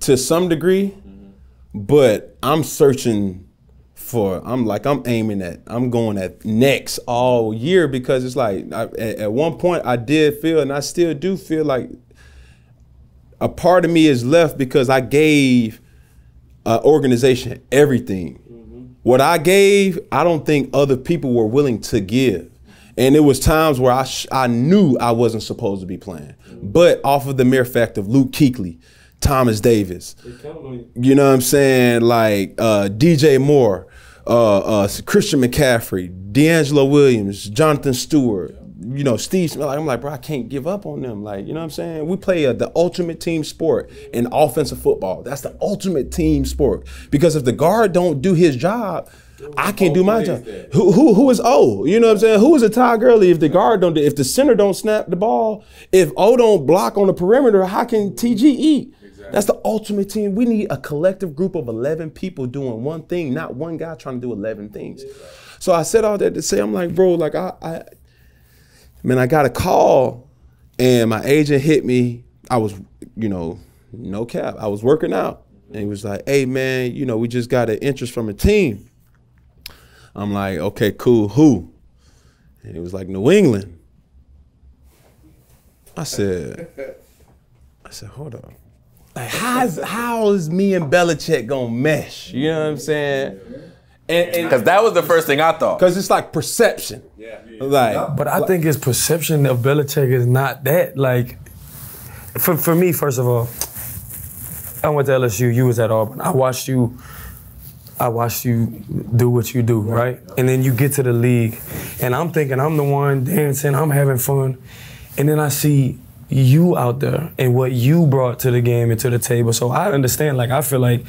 to some degree, but I'm searching for I'm like I'm aiming at I'm going at next all year because it's like I, at, at one point I did feel and I still do feel like a part of me is left because I gave an organization everything. What I gave, I don't think other people were willing to give. And it was times where I, sh- I knew I wasn't supposed to be playing. But off of the mere fact of Luke Kuechly, Thomas Davis, you know what I'm saying? Like uh, DJ Moore, uh, uh, Christian McCaffrey, DeAngelo Williams, Jonathan Stewart, you know, Steve Smith. Like, I'm like, bro, I can't give up on them. Like, you know what I'm saying? We play uh, the ultimate team sport in offensive football. That's the ultimate team sport. Because if the guard don't do his job, I can't do my job. Who, who who is O? You know what I'm saying? Who is a Todd Gurley if the guard don't do, if the center don't snap the ball, if O don't block on the perimeter, how can TG eat? That's the ultimate team. We need a collective group of 11 people doing one thing, not one guy trying to do 11 things. So I said all that to say, I'm like, bro, like I, I man, I got a call and my agent hit me. I was, you know, no cap. I was working out. And he was like, hey man, you know, we just got an interest from a team. I'm like, okay, cool. Who? And it was like New England. I said, *laughs* I said, hold on. Like, how's how is me and Belichick gonna mesh? You know what I'm saying? And, and Because that was the first thing I thought. because it's like perception. Like, But I think his perception of Belichick is not that. Like, for, for me, first of all, I went to LSU. You was at Auburn. I watched you. I watched you do what you do, right? And then you get to the league, and I'm thinking I'm the one dancing, I'm having fun, and then I see you out there and what you brought to the game and to the table. So I understand. Like I feel like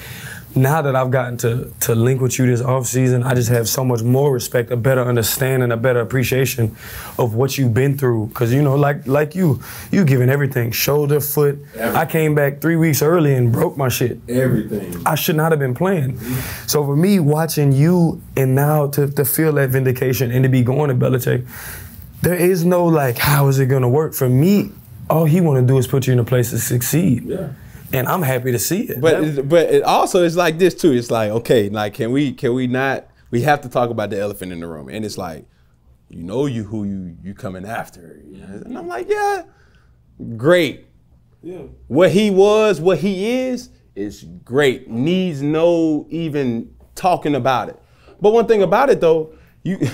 now that I've gotten to to link with you this offseason, I just have so much more respect, a better understanding, a better appreciation of what you've been through. Cause you know, like like you, you giving everything, shoulder, foot. I came back three weeks early and broke my shit. everything. I should not have been playing. So for me, watching you and now to, to feel that vindication and to be going to Belichick, there is no like, how is it gonna work? For me, all he wanna do is put you in a place to succeed. Yeah. And I'm happy to see it. But it, but it also it's like this too. It's like okay, like can we can we not? We have to talk about the elephant in the room, and it's like, you know, you who you you coming after, you know? and I'm like, yeah, great. Yeah. What he was, what he is, is great. Needs no even talking about it. But one thing about it though, you. *laughs*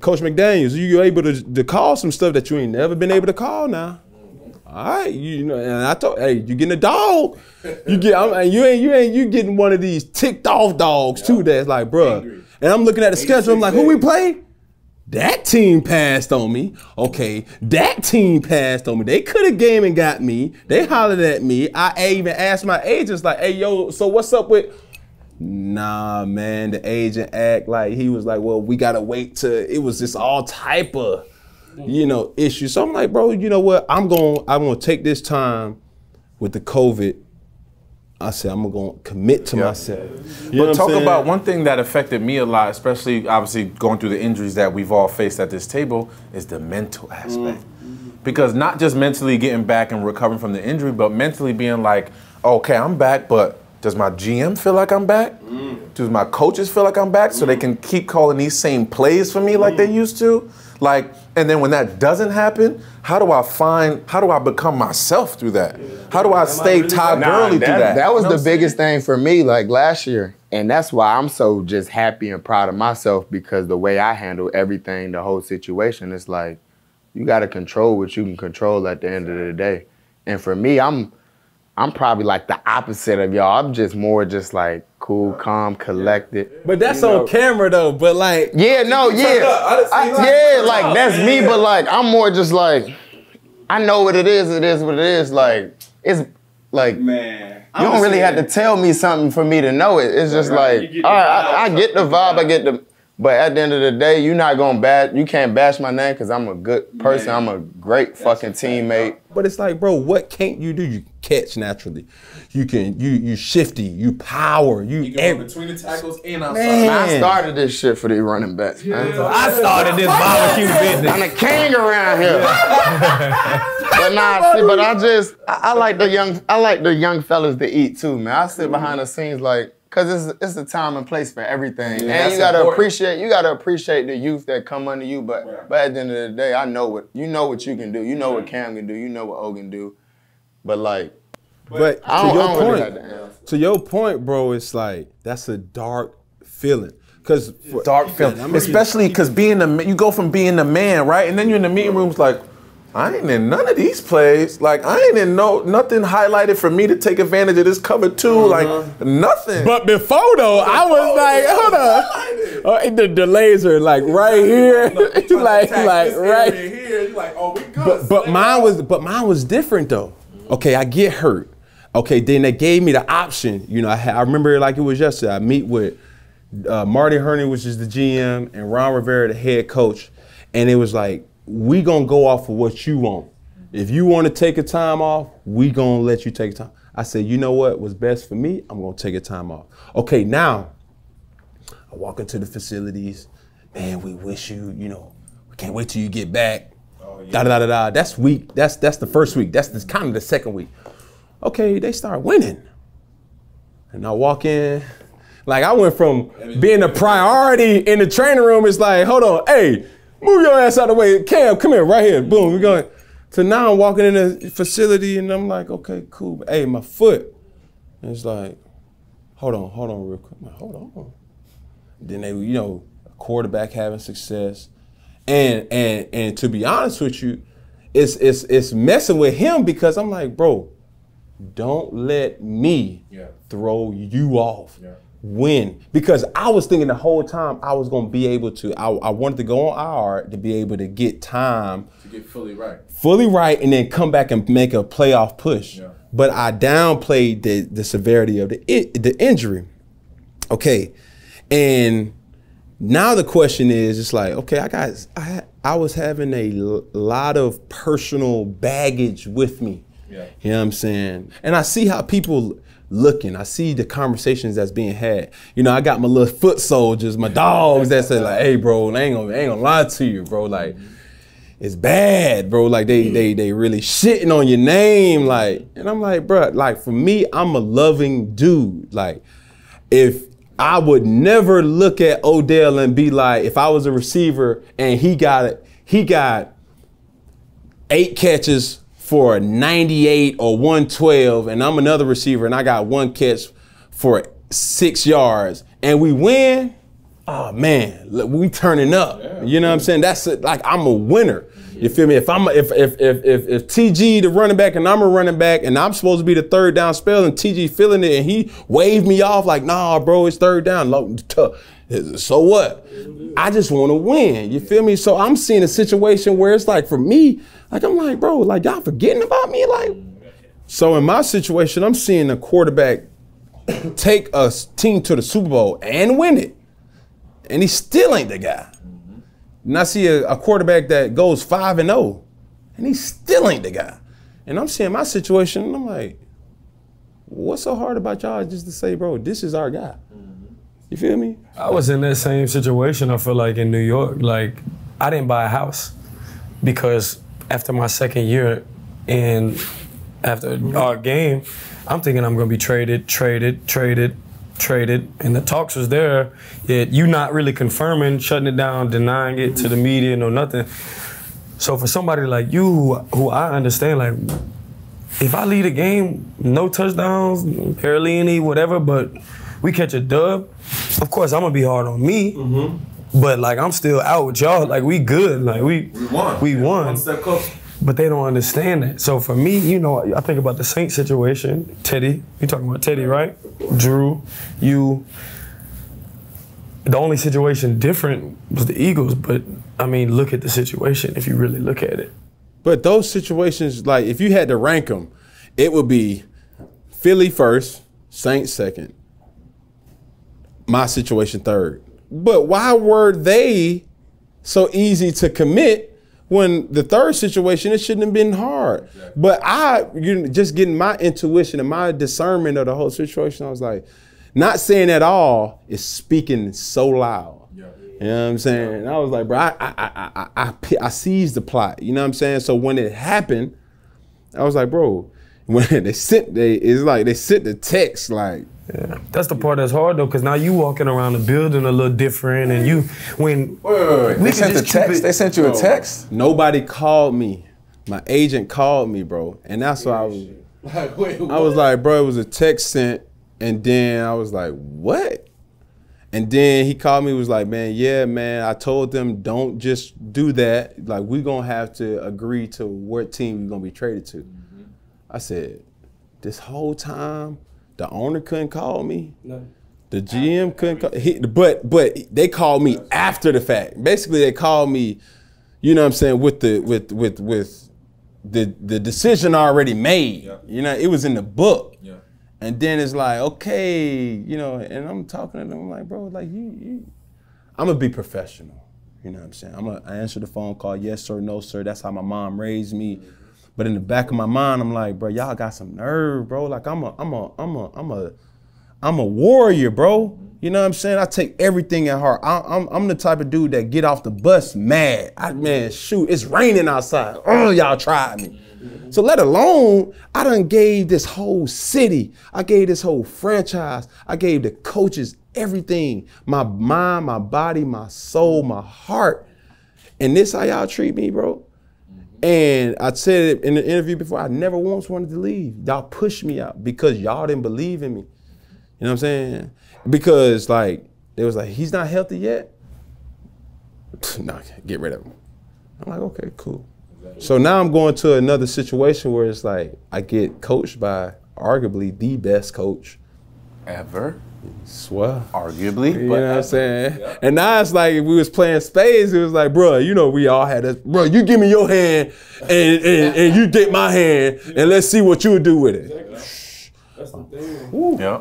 Coach McDaniels, you able to, to call some stuff that you ain't never been able to call now. All right, you know, and I told, hey, you getting a dog? You get, I'm, and you ain't, you ain't, you getting one of these ticked off dogs too. That's like, bruh. And I'm looking at the schedule. I'm like, who we play? That team passed on me. Okay, that team passed on me. They could have game and got me. They hollered at me. I even asked my agents like, hey, yo, so what's up with? Nah, man. The agent act like he was like, well, we gotta wait to. It was just all type of you know, issues. So I'm like, bro, you know what? I'm going I'm gonna take this time with the COVID. I said I'm gonna commit to myself. You But talk about one thing that affected me a lot, especially obviously going through the injuries that we've all faced at this table, is the mental aspect. Because not just mentally getting back and recovering from the injury, but mentally being like, okay, I'm back, but does my GM feel like I'm back? Does my coaches feel like I'm back so they can keep calling these same plays for me like they used to? Like, and then when that doesn't happen, how do I find, how do I become myself through that? How do I stay Todd Nah, Gurley through that? That was You know the biggest thing for me, like last year. And that's why I'm so just happy and proud of myself because the way I handle everything, the whole situation, it's like you gotta control what you can control at the end of the day. And for me, I'm I'm probably like the opposite of y'all. I'm just more just like cool, calm, collected. But that's You know. on camera though. But like, Yeah, no, yeah. I I- you like yeah, like that's me, but like I'm more just like I know what it is, it is what it is. Like it's like Man. you don't really have to tell me something for me to know it. It's just Right, like, all right, I, I get the you get the vibe, I get the. But at the end of the day, you're not gonna bash. You can't bash my name because I'm a good person. Man. I'm a great fucking a fact, teammate. but it's like, bro, what can't you do? You catch naturally. You can. You you shifty. You power. You. You go every- between the tackles and outside. Man. I started this shit for these running backs, man. I started this barbecue business. I'm the king around here. *laughs* but nah, see, but I just I, I like the young I like the young fellas to eat too, man. I sit behind the scenes like cause it's it's a time and place for everything. and you gotta important. appreciate you gotta appreciate the youth that come under you. But Right. but at the end of the day, I know what you know what you can do. You know what Cam can do. You know what O can do. But like But I to don't, your I don't really point, have to your point, bro, it's like that's a dark feeling. Cause for, dark feeling, especially because being the you go from being a man, right, and then you're in the meeting rooms like, I ain't in none of these plays. Like I ain't in no nothing highlighted for me to take advantage of this cover 2 Like nothing. But before though, I was like, hold on. Oh, the, the laser like right here, *laughs* like *laughs* like right. here. You like, oh, we good. But but mine was but mine was different though. Okay, I get hurt. Okay, then they gave me the option. You know, I, had, I remember it like it was yesterday. I meet with uh, Marty Hurney, which is the GM, and Ron Rivera, the head coach, and it was like, we gonna go off of what you want. If you want to take a time off, we gonna let you take time. I said, you know what was best for me? I'm gonna take a time off. Okay, now I walk into the facilities. Man, we wish you, you know, we can't wait till you get back. Da da da da da. That's week. That's that's the first week. That's kind of the second week. Okay, they start winning, and I walk in. Like I went from being a priority in the training room. It's like, hold on, hey, move your ass out of the way. Cam, come here, right here. Boom, we're going. So now I'm walking in the facility, and I'm like, okay, cool. Hey, my foot. And it's like, hold on, hold on, real quick. Like, hold on. Then they, you know, quarterback having success, and and and to be honest with you, it's it's it's messing with him because I'm like, bro, don't let me Yeah. throw you off. Yeah. Win because I was thinking the whole time I was gonna be able to. I, I wanted to go on IR to be able to get time to get fully right. fully right and then come back and make a playoff push. Yeah. But I downplayed the the severity of the the injury. Okay, and now the question is, it's like, okay, I got, I, I was having a l- lot of personal baggage with me. Yeah. You know what I'm saying? And I see how people looking. I see the conversations that's being had. You know, I got my little foot soldiers, my dogs that say like, "Hey, bro, I ain't gonna, I ain't gonna lie to you, bro. Like, it's bad, bro. Like they they they really shitting on your name, like." And I'm like, bro, like for me, I'm a loving dude. Like, if I would never look at Odell and be like, if I was a receiver and he got it, he got eight catches for a 98 or 112, and I'm another receiver and I got one catch for six yards, and we win. Oh man, look, we turning up. you know what I'm saying? That's it. Like I'm a winner. You feel me? If I'm a, if, if if if if TG the running back and I'm a running back and I'm supposed to be the third down spell and TG feeling it and he waved me off like, nah, bro, it's third down. So what? I just want to win. You feel me? So I'm seeing a situation where it's like for me, like I'm like, bro, like y'all forgetting about me, like. So in my situation, I'm seeing a quarterback take a team to the Super Bowl and win it, and he still ain't the guy. And I see a, a quarterback that goes five and zero, and he still ain't the guy. And I'm seeing my situation, and I'm like, what's so hard about y'all just to say, bro, this is our guy? You feel me? I was in that same situation. I feel like in New York, like I didn't buy a house because after my second year and after our game, I'm thinking I'm gonna be traded, traded, traded, traded, and the talks was there. Yet you not really confirming, shutting it down, denying it to the media, no nothing. So for somebody like you, who, who I understand, like if I lead a game, no touchdowns, barely any, whatever, but we catch a dub, of course I'm gonna be hard on me. Mm-hmm. But like I'm still out with y'all. Like we good. Like we We won. We won. One step closer. But they don't understand that. So for me, you know, I think about the Saint situation. Teddy, you talking about Teddy, right? Drew, you. The only situation different was the Eagles, but I mean, look at the situation if you really look at it. But those situations, like if you had to rank them, it would be Philly first, Saints second, my situation third. But why were they so easy to commit when the third situation it shouldn't have been hard? But I, you know, just getting my intuition and my discernment of the whole situation, I was like, not saying at all is speaking so loud. You know what I'm saying? And I was like, bro, I I, I, I, I, I seized the plot. You know what I'm saying? So when it happened, I was like, bro, *laughs* when they sent they it's like they sent the text like Yeah, that's the part that's hard though, because now you walking around the building a little different, and you when Wait, wait, wait. We They sent the text. They sent you a text. nobody called me. My agent called me, bro, and that's why I was. *laughs* Like, wait, I was like, bro, it was a text sent, and then I was like, what? And then he called me, was like, man, yeah, man, I told them don't just do that. Like, we're gonna have to agree to what team we're gonna be traded to. Mm-hmm. I said, this whole time, the owner couldn't call me. No. The GM couldn't call he, but but they called me after the fact. Basically, they called me, you know what I'm saying, with the with with with the the decision already made. Yeah. You know, it was in the book. Yeah. And then it's like, okay, you know, and I'm talking to them, I'm like, bro, like you, you I'm gonna be professional. You know what I'm saying? I'm gonna I answer the phone call, yes sir, no sir. That's how my mom raised me. Mm-hmm. But in the back of my mind, I'm like, bro, y'all got some nerve, bro. Like I'm a, I'm a, I'm a, I'm a, I'm a warrior, bro. You know what I'm saying? I take everything at heart. I, I'm, I'm the type of dude that get off the bus mad. I, man, shoot, it's raining outside. Oh, y'all tried me. So let alone, I done gave this whole city, I gave this whole franchise, I gave the coaches everything, my mind, my body, my soul, my heart. And this how y'all treat me, bro. And I said it in the interview before, I never once wanted to leave. Y'all pushed me out because y'all didn't believe in me. You know what I'm saying? Because like they was like, he's not healthy yet. *laughs* no, get rid of him. I'm like, okay, cool. So now I'm going to another situation where it's like I get coached by arguably the best coach. Ever, Swear. arguably. You know what I'm saying? And now it's like if we was playing spades, it was like, bro, you know, we all had this, bro, you give me your hand and, and, and you get my hand and let's see what you'll do with it. Exactly. That's the thing. Ooh. Yeah.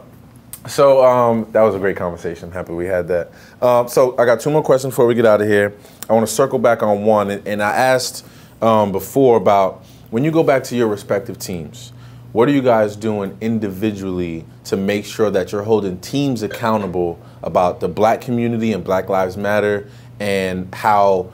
So um, that was a great conversation. Happy we had that. Um, so I got two more questions before we get out of here. I want to circle back on one, and, and I asked um, before about when you go back to your respective teams. What are you guys doing individually to make sure that you're holding teams accountable about the black community and Black Lives Matter and how,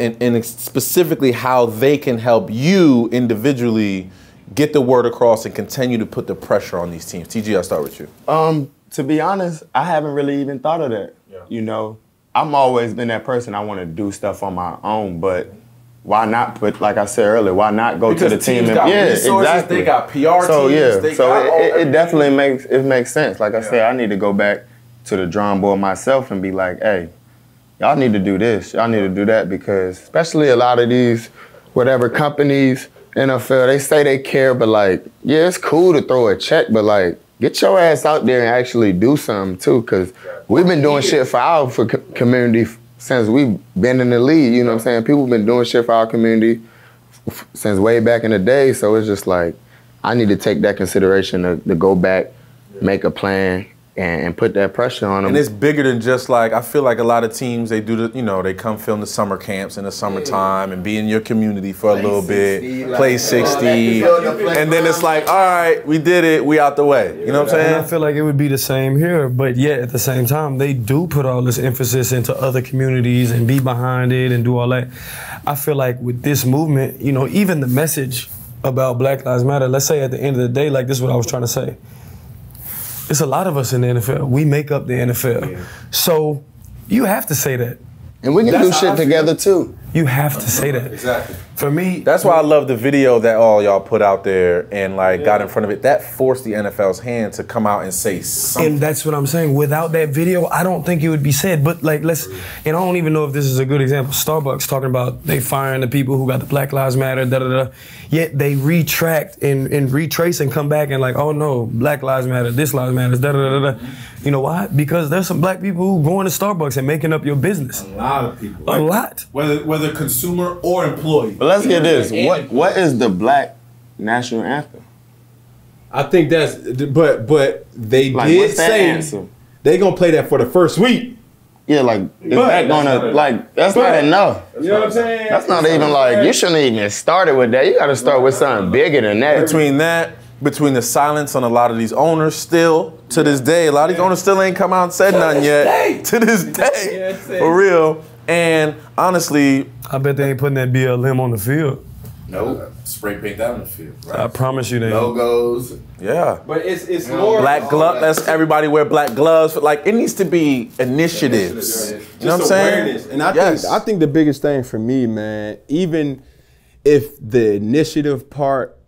and, and specifically how they can help you individually get the word across and continue to put the pressure on these teams? TG, I'll start with you. Um, to be honest, I haven't really even thought of that. Yeah. You know, I'm always been that person. I want to do stuff on my own, but why not put, like I said earlier, why not go Because to the team and yeah, resources, exactly. they got PR so teams, yeah, they so got it, it, it definitely makes it makes sense. Like I said, I need to go back to the drawing board myself and be like, hey, y'all need to do this, y'all need to do that because especially a lot of these whatever companies, NFL, they say they care, but like, yeah, it's cool to throw a check, but like, get your ass out there and actually do something too, because we've been doing shit for our for community since we've been in the league. You know what I'm saying? People have been doing shit for our community since way back in the day. So it's just like, I need to take that consideration to, to go back, make a plan, and, and put that pressure on them. And it's bigger than just like I feel like a lot of teams they do the you know they come film the summer camps in the summertime and be in your community for a little bit, play sixty, and then it's like all right we did it we out the way. You know what I'm And I feel like it would be the same here, but yet at the same time, they do put all this emphasis into other communities and be behind it and do all that. I feel like with this movement, you know, even the message about Black Lives Matter, let's say at the end of the day, like this is what I was trying to say. It's a lot of us in the NFL. We make up the NFL. So you have to say that. and we can That's do how I shit feel. together too. You have to say that. Exactly. For me, That's why I love the video that all y'all put out there and like got in front of it. That forced the NFL's hand to come out and say something. And that's what I'm saying. Without that video, I don't think it would be said. But like, let's, and I don't even know if this is a good example. Starbucks talking about they firing the people who got the Black Lives Matter, da da da. Yet they retract and, and retrace and come back and like, oh no, Black Lives Matter, this lives matters, da da da da. You know why? Because there's some black people who going to Starbucks and making up your business. A lot of people. A lot. Whether whether consumer or employee. But let's get this. What what is the black national anthem? I think that's, but but they Like, did say answer? they gonna play that for the first week. Yeah, like is But- that gonna like that's not enough. You know what I'm saying? That's not even like you shouldn't even started with that. You gotta start with something bigger than that. between that, between the silence on a lot of these owners, still to this day, a lot of these owners still ain't come out and said nothing yet. *laughs* To this day, for real. And honestly, I bet they ain't putting that BLM on the field. Nope. Spray paint that on the field. Right? I promise you they ain't. Logos. yeah. But it's it's more Black glove. That's everybody wear black gloves. Like it needs to be initiatives. You know what I'm saying? And I Yes. think I think the biggest thing for me, man, even if the initiative part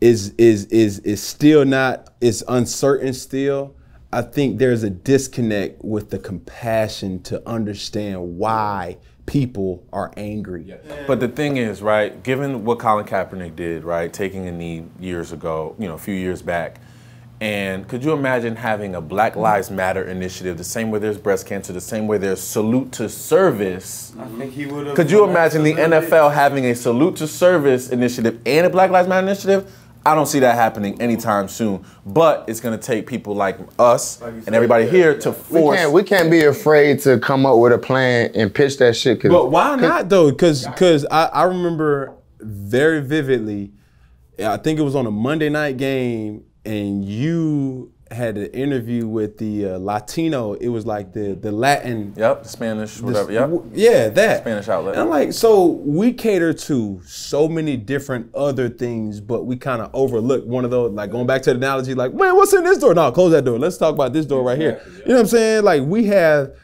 is is is is still not is uncertain still, I think there's a disconnect with the compassion to understand why people are angry. But the thing is, right, given what Colin Kaepernick did, right, taking a knee years ago, you know, a few years back, and could you imagine having a Black Lives Matter initiative, the same way there's breast cancer, the same way there's salute to service? I think he would have. Could you imagine the NFL having a salute to service initiative and a Black Lives Matter initiative? I don't see that happening anytime soon. But it's gonna take people like us and everybody here to We force. can't we can't be afraid to come up with a plan and pitch that shit. Cause But why not though? Because because I, I remember very vividly. I think it was on a Monday night game, and you had an interview with the uh, Latino. It was like the the Latin. Yep, Spanish, whatever. Yep. Yeah, that Spanish outlet. And I'm like, so we cater to so many different other things, but we kind of overlook one of those. Like going back to the analogy, like, man, what's in this door? No, close that door. Let's talk about this door right here. You know what I'm saying? Like we have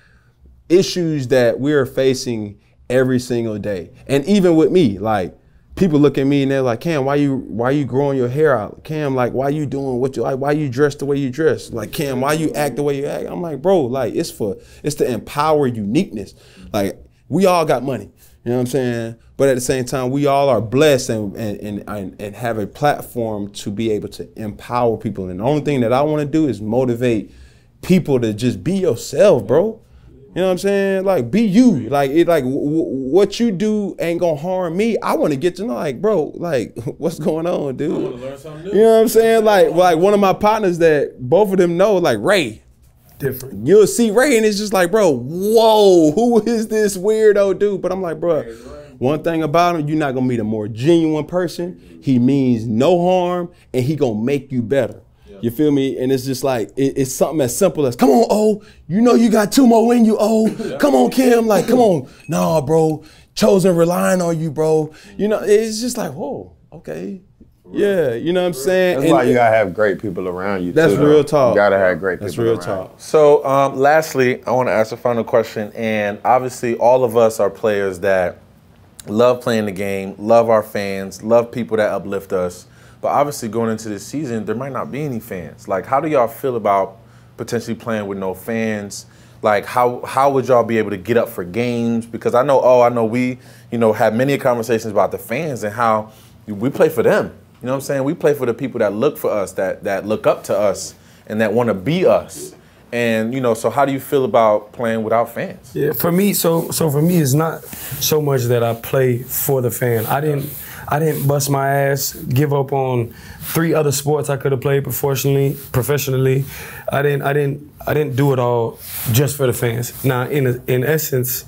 issues that we're facing every single day. And even with me, like people look at me and they're like, Cam, why you why you growing your hair out? Cam, like why you doing what you like, why you dress the way you dress? Like Cam, why you act the way you act? I'm like, bro, like it's for it's to empower uniqueness. Like we all got money. You know what I'm saying? But at the same time, we all are blessed and and, and, and have a platform to be able to empower people. And the only thing that I want to do is motivate people to just be yourself, bro. You know what I'm saying? Like, be you. Like, it, like w- w- what you do ain't gonna harm me. I want to get to know, like, bro, like, *laughs* what's going on, dude? You know what I'm saying? Like, like one of my partners that both of them know, like Ray. Different. You'll see Ray, and it's just like, bro, whoa, who is this weirdo dude? But I'm like, bro, one thing about him, you're not gonna meet a more genuine person. He means no harm, and he gonna make you better. You feel me? And it's just like it- it's something as simple as, "Come on, oh, you know you got two more in you, oh, come on, Kim, like, come on, nah, bro, chosen relying on you, bro. You know, it's just like, whoa, okay, yeah, you know what I'm saying? That's And- why you gotta have great people around you. That's too, real talk. You gotta have great people. That's real talk. So, um, lastly, I want to ask a final question. And obviously, all of us are players that love playing the game, love our fans, love people that uplift us. But obviously, going into this season, there might not be any fans. Like, how do y'all feel about potentially playing with no fans? Like, how how would y'all be able to get up for games? Because I know, oh, I know we, you know, had many conversations about the fans and how we play for them. You know what I'm saying? We play for the people that look for us, that that look up to us, and that want to be us. And you know, so how do you feel about playing without fans? Yeah, for me, so so for me, it's not so much that I play for the fan. I didn't. I didn't bust my ass, give up on three other sports I could have played professionally. Professionally, I didn't. I didn't. I didn't do it all just for the fans. Now, in in essence,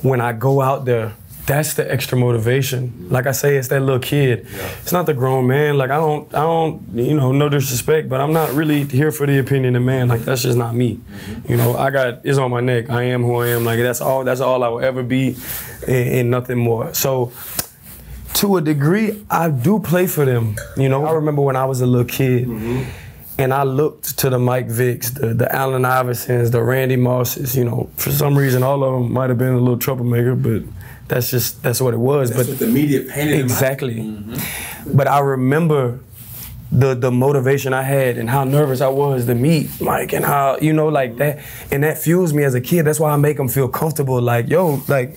when I go out there, that's the extra motivation. Like I say, it's that little kid. It's not the grown man. Like I don't, I don't, you know, no disrespect, but I'm not really here for the opinion of man. Like that's just not me. Mm-hmm. You know, I got it's on my neck. I am who I am. Like that's all. That's all I will ever be, and, and nothing more. So. To a degree, I do play for them. You know, I remember when I was a little kid, mm-hmm. and I looked to the Mike Vicks, the, the Allen Iversons, the Randy Mosses. You know, for some reason, all of them might have been a little troublemaker, but that's just that's what it was. That's but what the media painted exactly. Mm-hmm. But I remember the the motivation I had and how nervous I was to meet Mike and how you know like that and that fuels me as a kid. That's why I make them feel comfortable. Like yo, like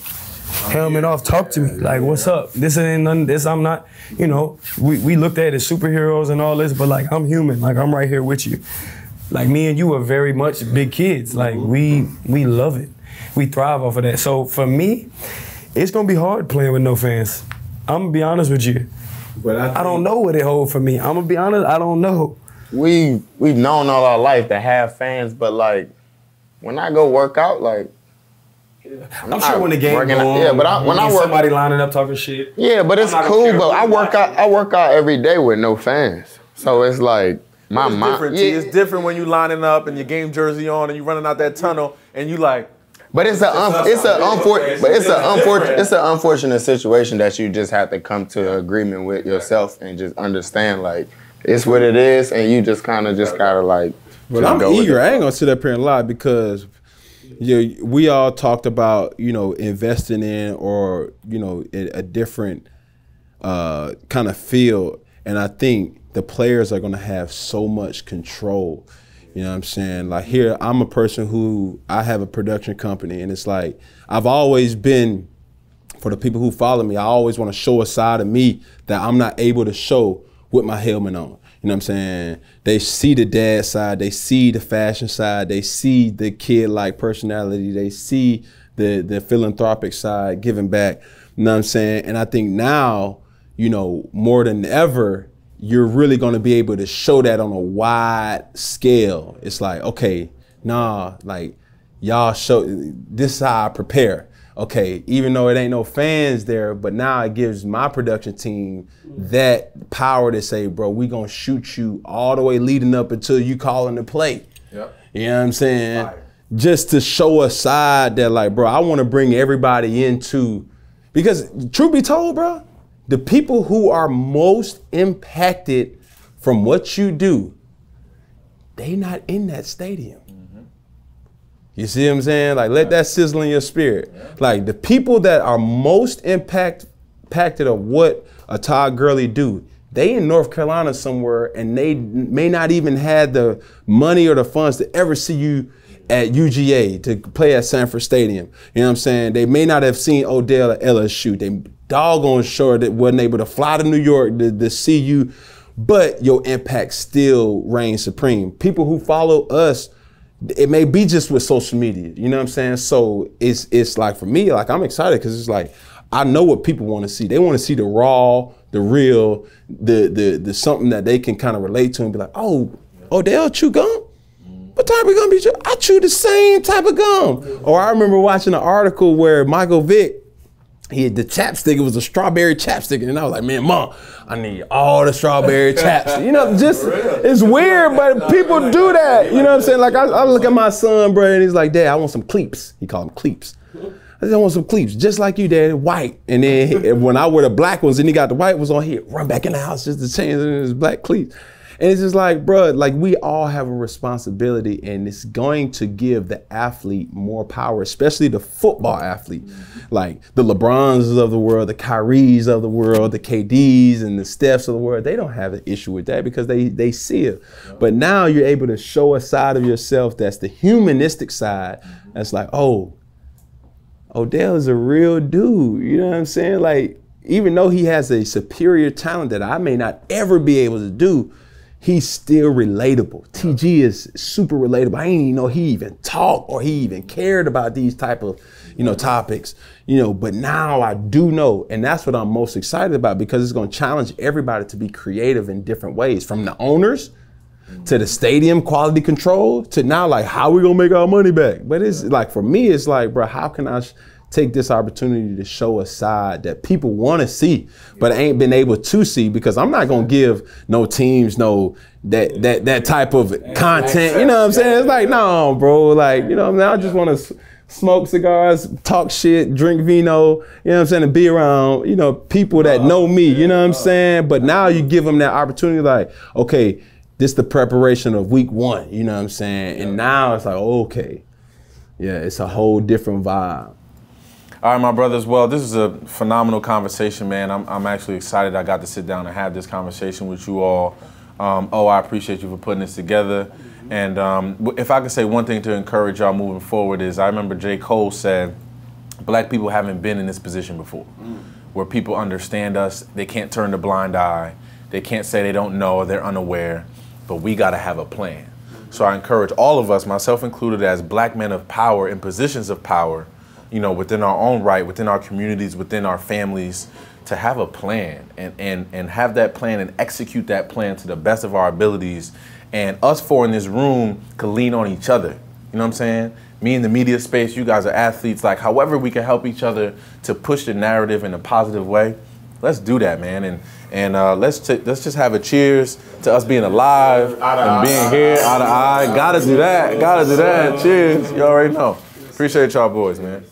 helmet off, talk to me. Like what's up? This ain't nothing. This I'm not. You know, we we looked at it as superheroes and all this, but like I'm human. Like I'm right here with you. Like me and you are very much big kids. Like we we love it. We thrive off of that. So for me, it's gonna be hard playing with no fans. I'm gonna be honest with you. But I, I don't know what it hold for me. I'm gonna be honest. I don't know. we we've known all our life to have fans, but like when I go work out, like I'm sure when the game working on, yeah, but I- when I see work- somebody lining up talking shit. yeah, but it's cool. gonna But I work out. I work out every day with no fans, so it's like my It's mind. different. Yeah, It's different when you lining up and your game jersey on and you running out that tunnel and you like, But it's a un- it's a unfortunate but it's a unfortunate it's an unfortunate situation that you just have to come to an agreement with yourself and just understand like it's what it is and you just kind of just gotta like. But I'm go with eager. I ain't gonna sit up here and lie because know, we all talked about you know investing in or you know a, different uh, kind of field, and I think the players are gonna have so much control. You know what I'm saying? Like here, I'm a person who I have a production company, and it's like I've always been for the people who follow me, I always want to show a side of me that I'm not able to show with my helmet on. You know what I'm saying? They see the dad side, they see the fashion side, they see the kid like personality, they see the the philanthropic side, giving back. You know what I'm saying? And I think now, you know, more than ever, you're really gonna be able to show that on a wide scale. It's like, okay, nah, like y'all show this is how I prepare. Okay, even though it ain't no fans there, but now it gives my production team that power to say, bro, we gonna shoot you all the way leading up until you call calling the play. Yep. You know what I'm saying? Just to show a side that, like, bro, I want to bring everybody into because truth be told, bro, the people who are most impacted from what you do, they not in that stadium. You see what I'm saying? Like, let that sizzle in your spirit. Like, the people that are most impact, impacted of what a Todd Gurley do, they in North Carolina somewhere, and they may not even had the money or the funds to ever see you at UGA to play at Sanford Stadium. You know what I'm saying? They may not have seen Odell at LSU. They doggone sure that wasn't able to fly to New York to, to see you, but your impact still reigns supreme. People who follow us it may be just with social media you know what i'm saying so it's it's like for me like i'm excited because it's like i know what people want to see they want to see the raw the real the the the something that they can kind of relate to and be like oh odell chew gum what type of gum you chew? I chew the same type of gum. Or I remember watching an article where Michael Vick, he had the chapstick, it was a strawberry chapstick. And I was like, man, mom, I need all the strawberry *laughs* chapstick. You know, just, it's weird, but people do that. You know what I'm saying? Like, I, I look at my son, bro, and he's like, dad, I want some cleeps. He called them cleeps. I said, I want some cleeps, just like you, dad, white. And then he- *laughs* when I wear the black ones, and he got the white ones on here, run back in the house just to change his black cleats. And it's just like, bro, like we all have a responsibility, and it's going to give the athlete more power, especially the football athlete, mm-hmm. like the LeBrons of the world, the Kyries of the world, the KDs and the Stephs of the world. They don't have an issue with that because they they see it. But now you're able to show a side of yourself that's the humanistic side. Mm-hmm. That's like, oh, Odell is a real dude. You know what I'm saying? Like, even though he has a superior talent that I may not ever be able to do, he's still relatable. TG is super relatable. I didn't even know he even talked or he even cared about these type of, you know, topics. You know, but now I do know, and that's what I'm most excited about because it's going to challenge everybody to be creative in different ways, from the owners to the stadium quality control to now like how we gonna make our money back. But it's like for me, it's like, bro, how can I? Take this opportunity to show a side that people want to see, but ain't been able to see because I'm not gonna give no teams no that that that type of content. You know what I'm saying? It's like no, bro. Like you know, what I? I just want to smoke cigars, talk shit, drink vino. You know what I'm saying? And be around you know people that know me. You know what I'm saying? But now you give them that opportunity, like okay, this the preparation of week one. You know what I'm saying? And now it's like okay, yeah, it's a whole different vibe. All right, my brothers. Well, this is a phenomenal conversation, man. I'm, I'm actually excited I got to sit down and have this conversation with you all. Um, oh, I appreciate you for putting this together. And um, if I could say one thing to encourage y'all moving forward is I remember J. Cole said, black people haven't been in this position before, where people understand us, they can't turn the blind eye, they can't say they don't know, or they're unaware, but we got to have a plan. So I encourage all of us, myself included, as black men of power in positions of power, you know, within our own right, within our communities, within our families, to have a plan and, and, and have that plan and execute that plan to the best of our abilities. And us four in this room could lean on each other. You know what I'm saying? Me in the media space, you guys are athletes. Like, however, we can help each other to push the narrative in a positive way. Let's do that, man. And and uh, let's t- let's just have a cheers to us being alive and being here, eye to eye. Gotta do that. Gotta do that. Cheers. You already know. Appreciate y'all boys, man.